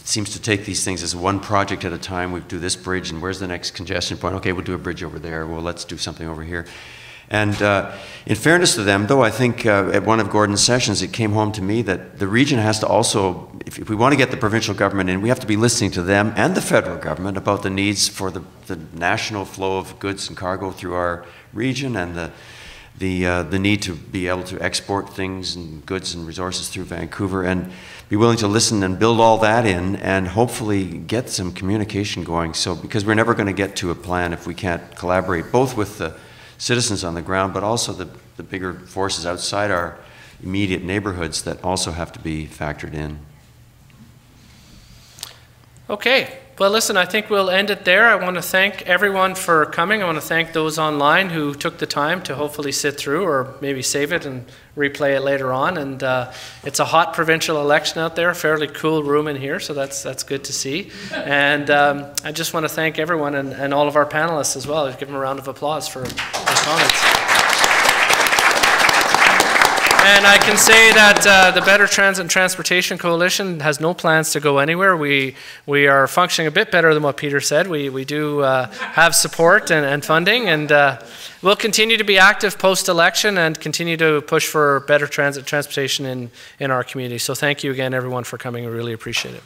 D: seems to take these things as one project at a time. We do this bridge, and where's the next congestion point? Okay, we'll do a bridge over there. Well, let's do something over here. And uh, in fairness to them, though, I think uh, at one of Gordon's sessions, it came home to me that the region has to also, if, if, we want to get the provincial government in, we have to be listening to them and the federal government about the needs for the, the national flow of goods and cargo through our region and the, the, uh, the need to be able to export things and goods and resources through Vancouver. And be willing to listen and build all that in and hopefully get some communication going. So, because we're never going to get to a plan if we can't collaborate both with the citizens on the ground, but also the, the bigger forces outside our immediate neighborhoods that also have to be factored in.
A: Okay. Well, listen, I think we'll end it there. I want to thank everyone for coming. I want to thank those online who took the time to hopefully sit through or maybe save it and replay it later on. And uh, it's a hot provincial election out there, a fairly cool room in here, so that's, that's good to see. And um, I just want to thank everyone and, and all of our panelists as well. Give them a round of applause for their comments. And I can say that uh, the Better Transit and Transportation Coalition has no plans to go anywhere. We, we are functioning a bit better than what Peter said. We, we do uh, have support and, and funding, and uh, we'll continue to be active post-election and continue to push for better transit and transportation in, in our community. So thank you again, everyone, for coming. We really appreciate it.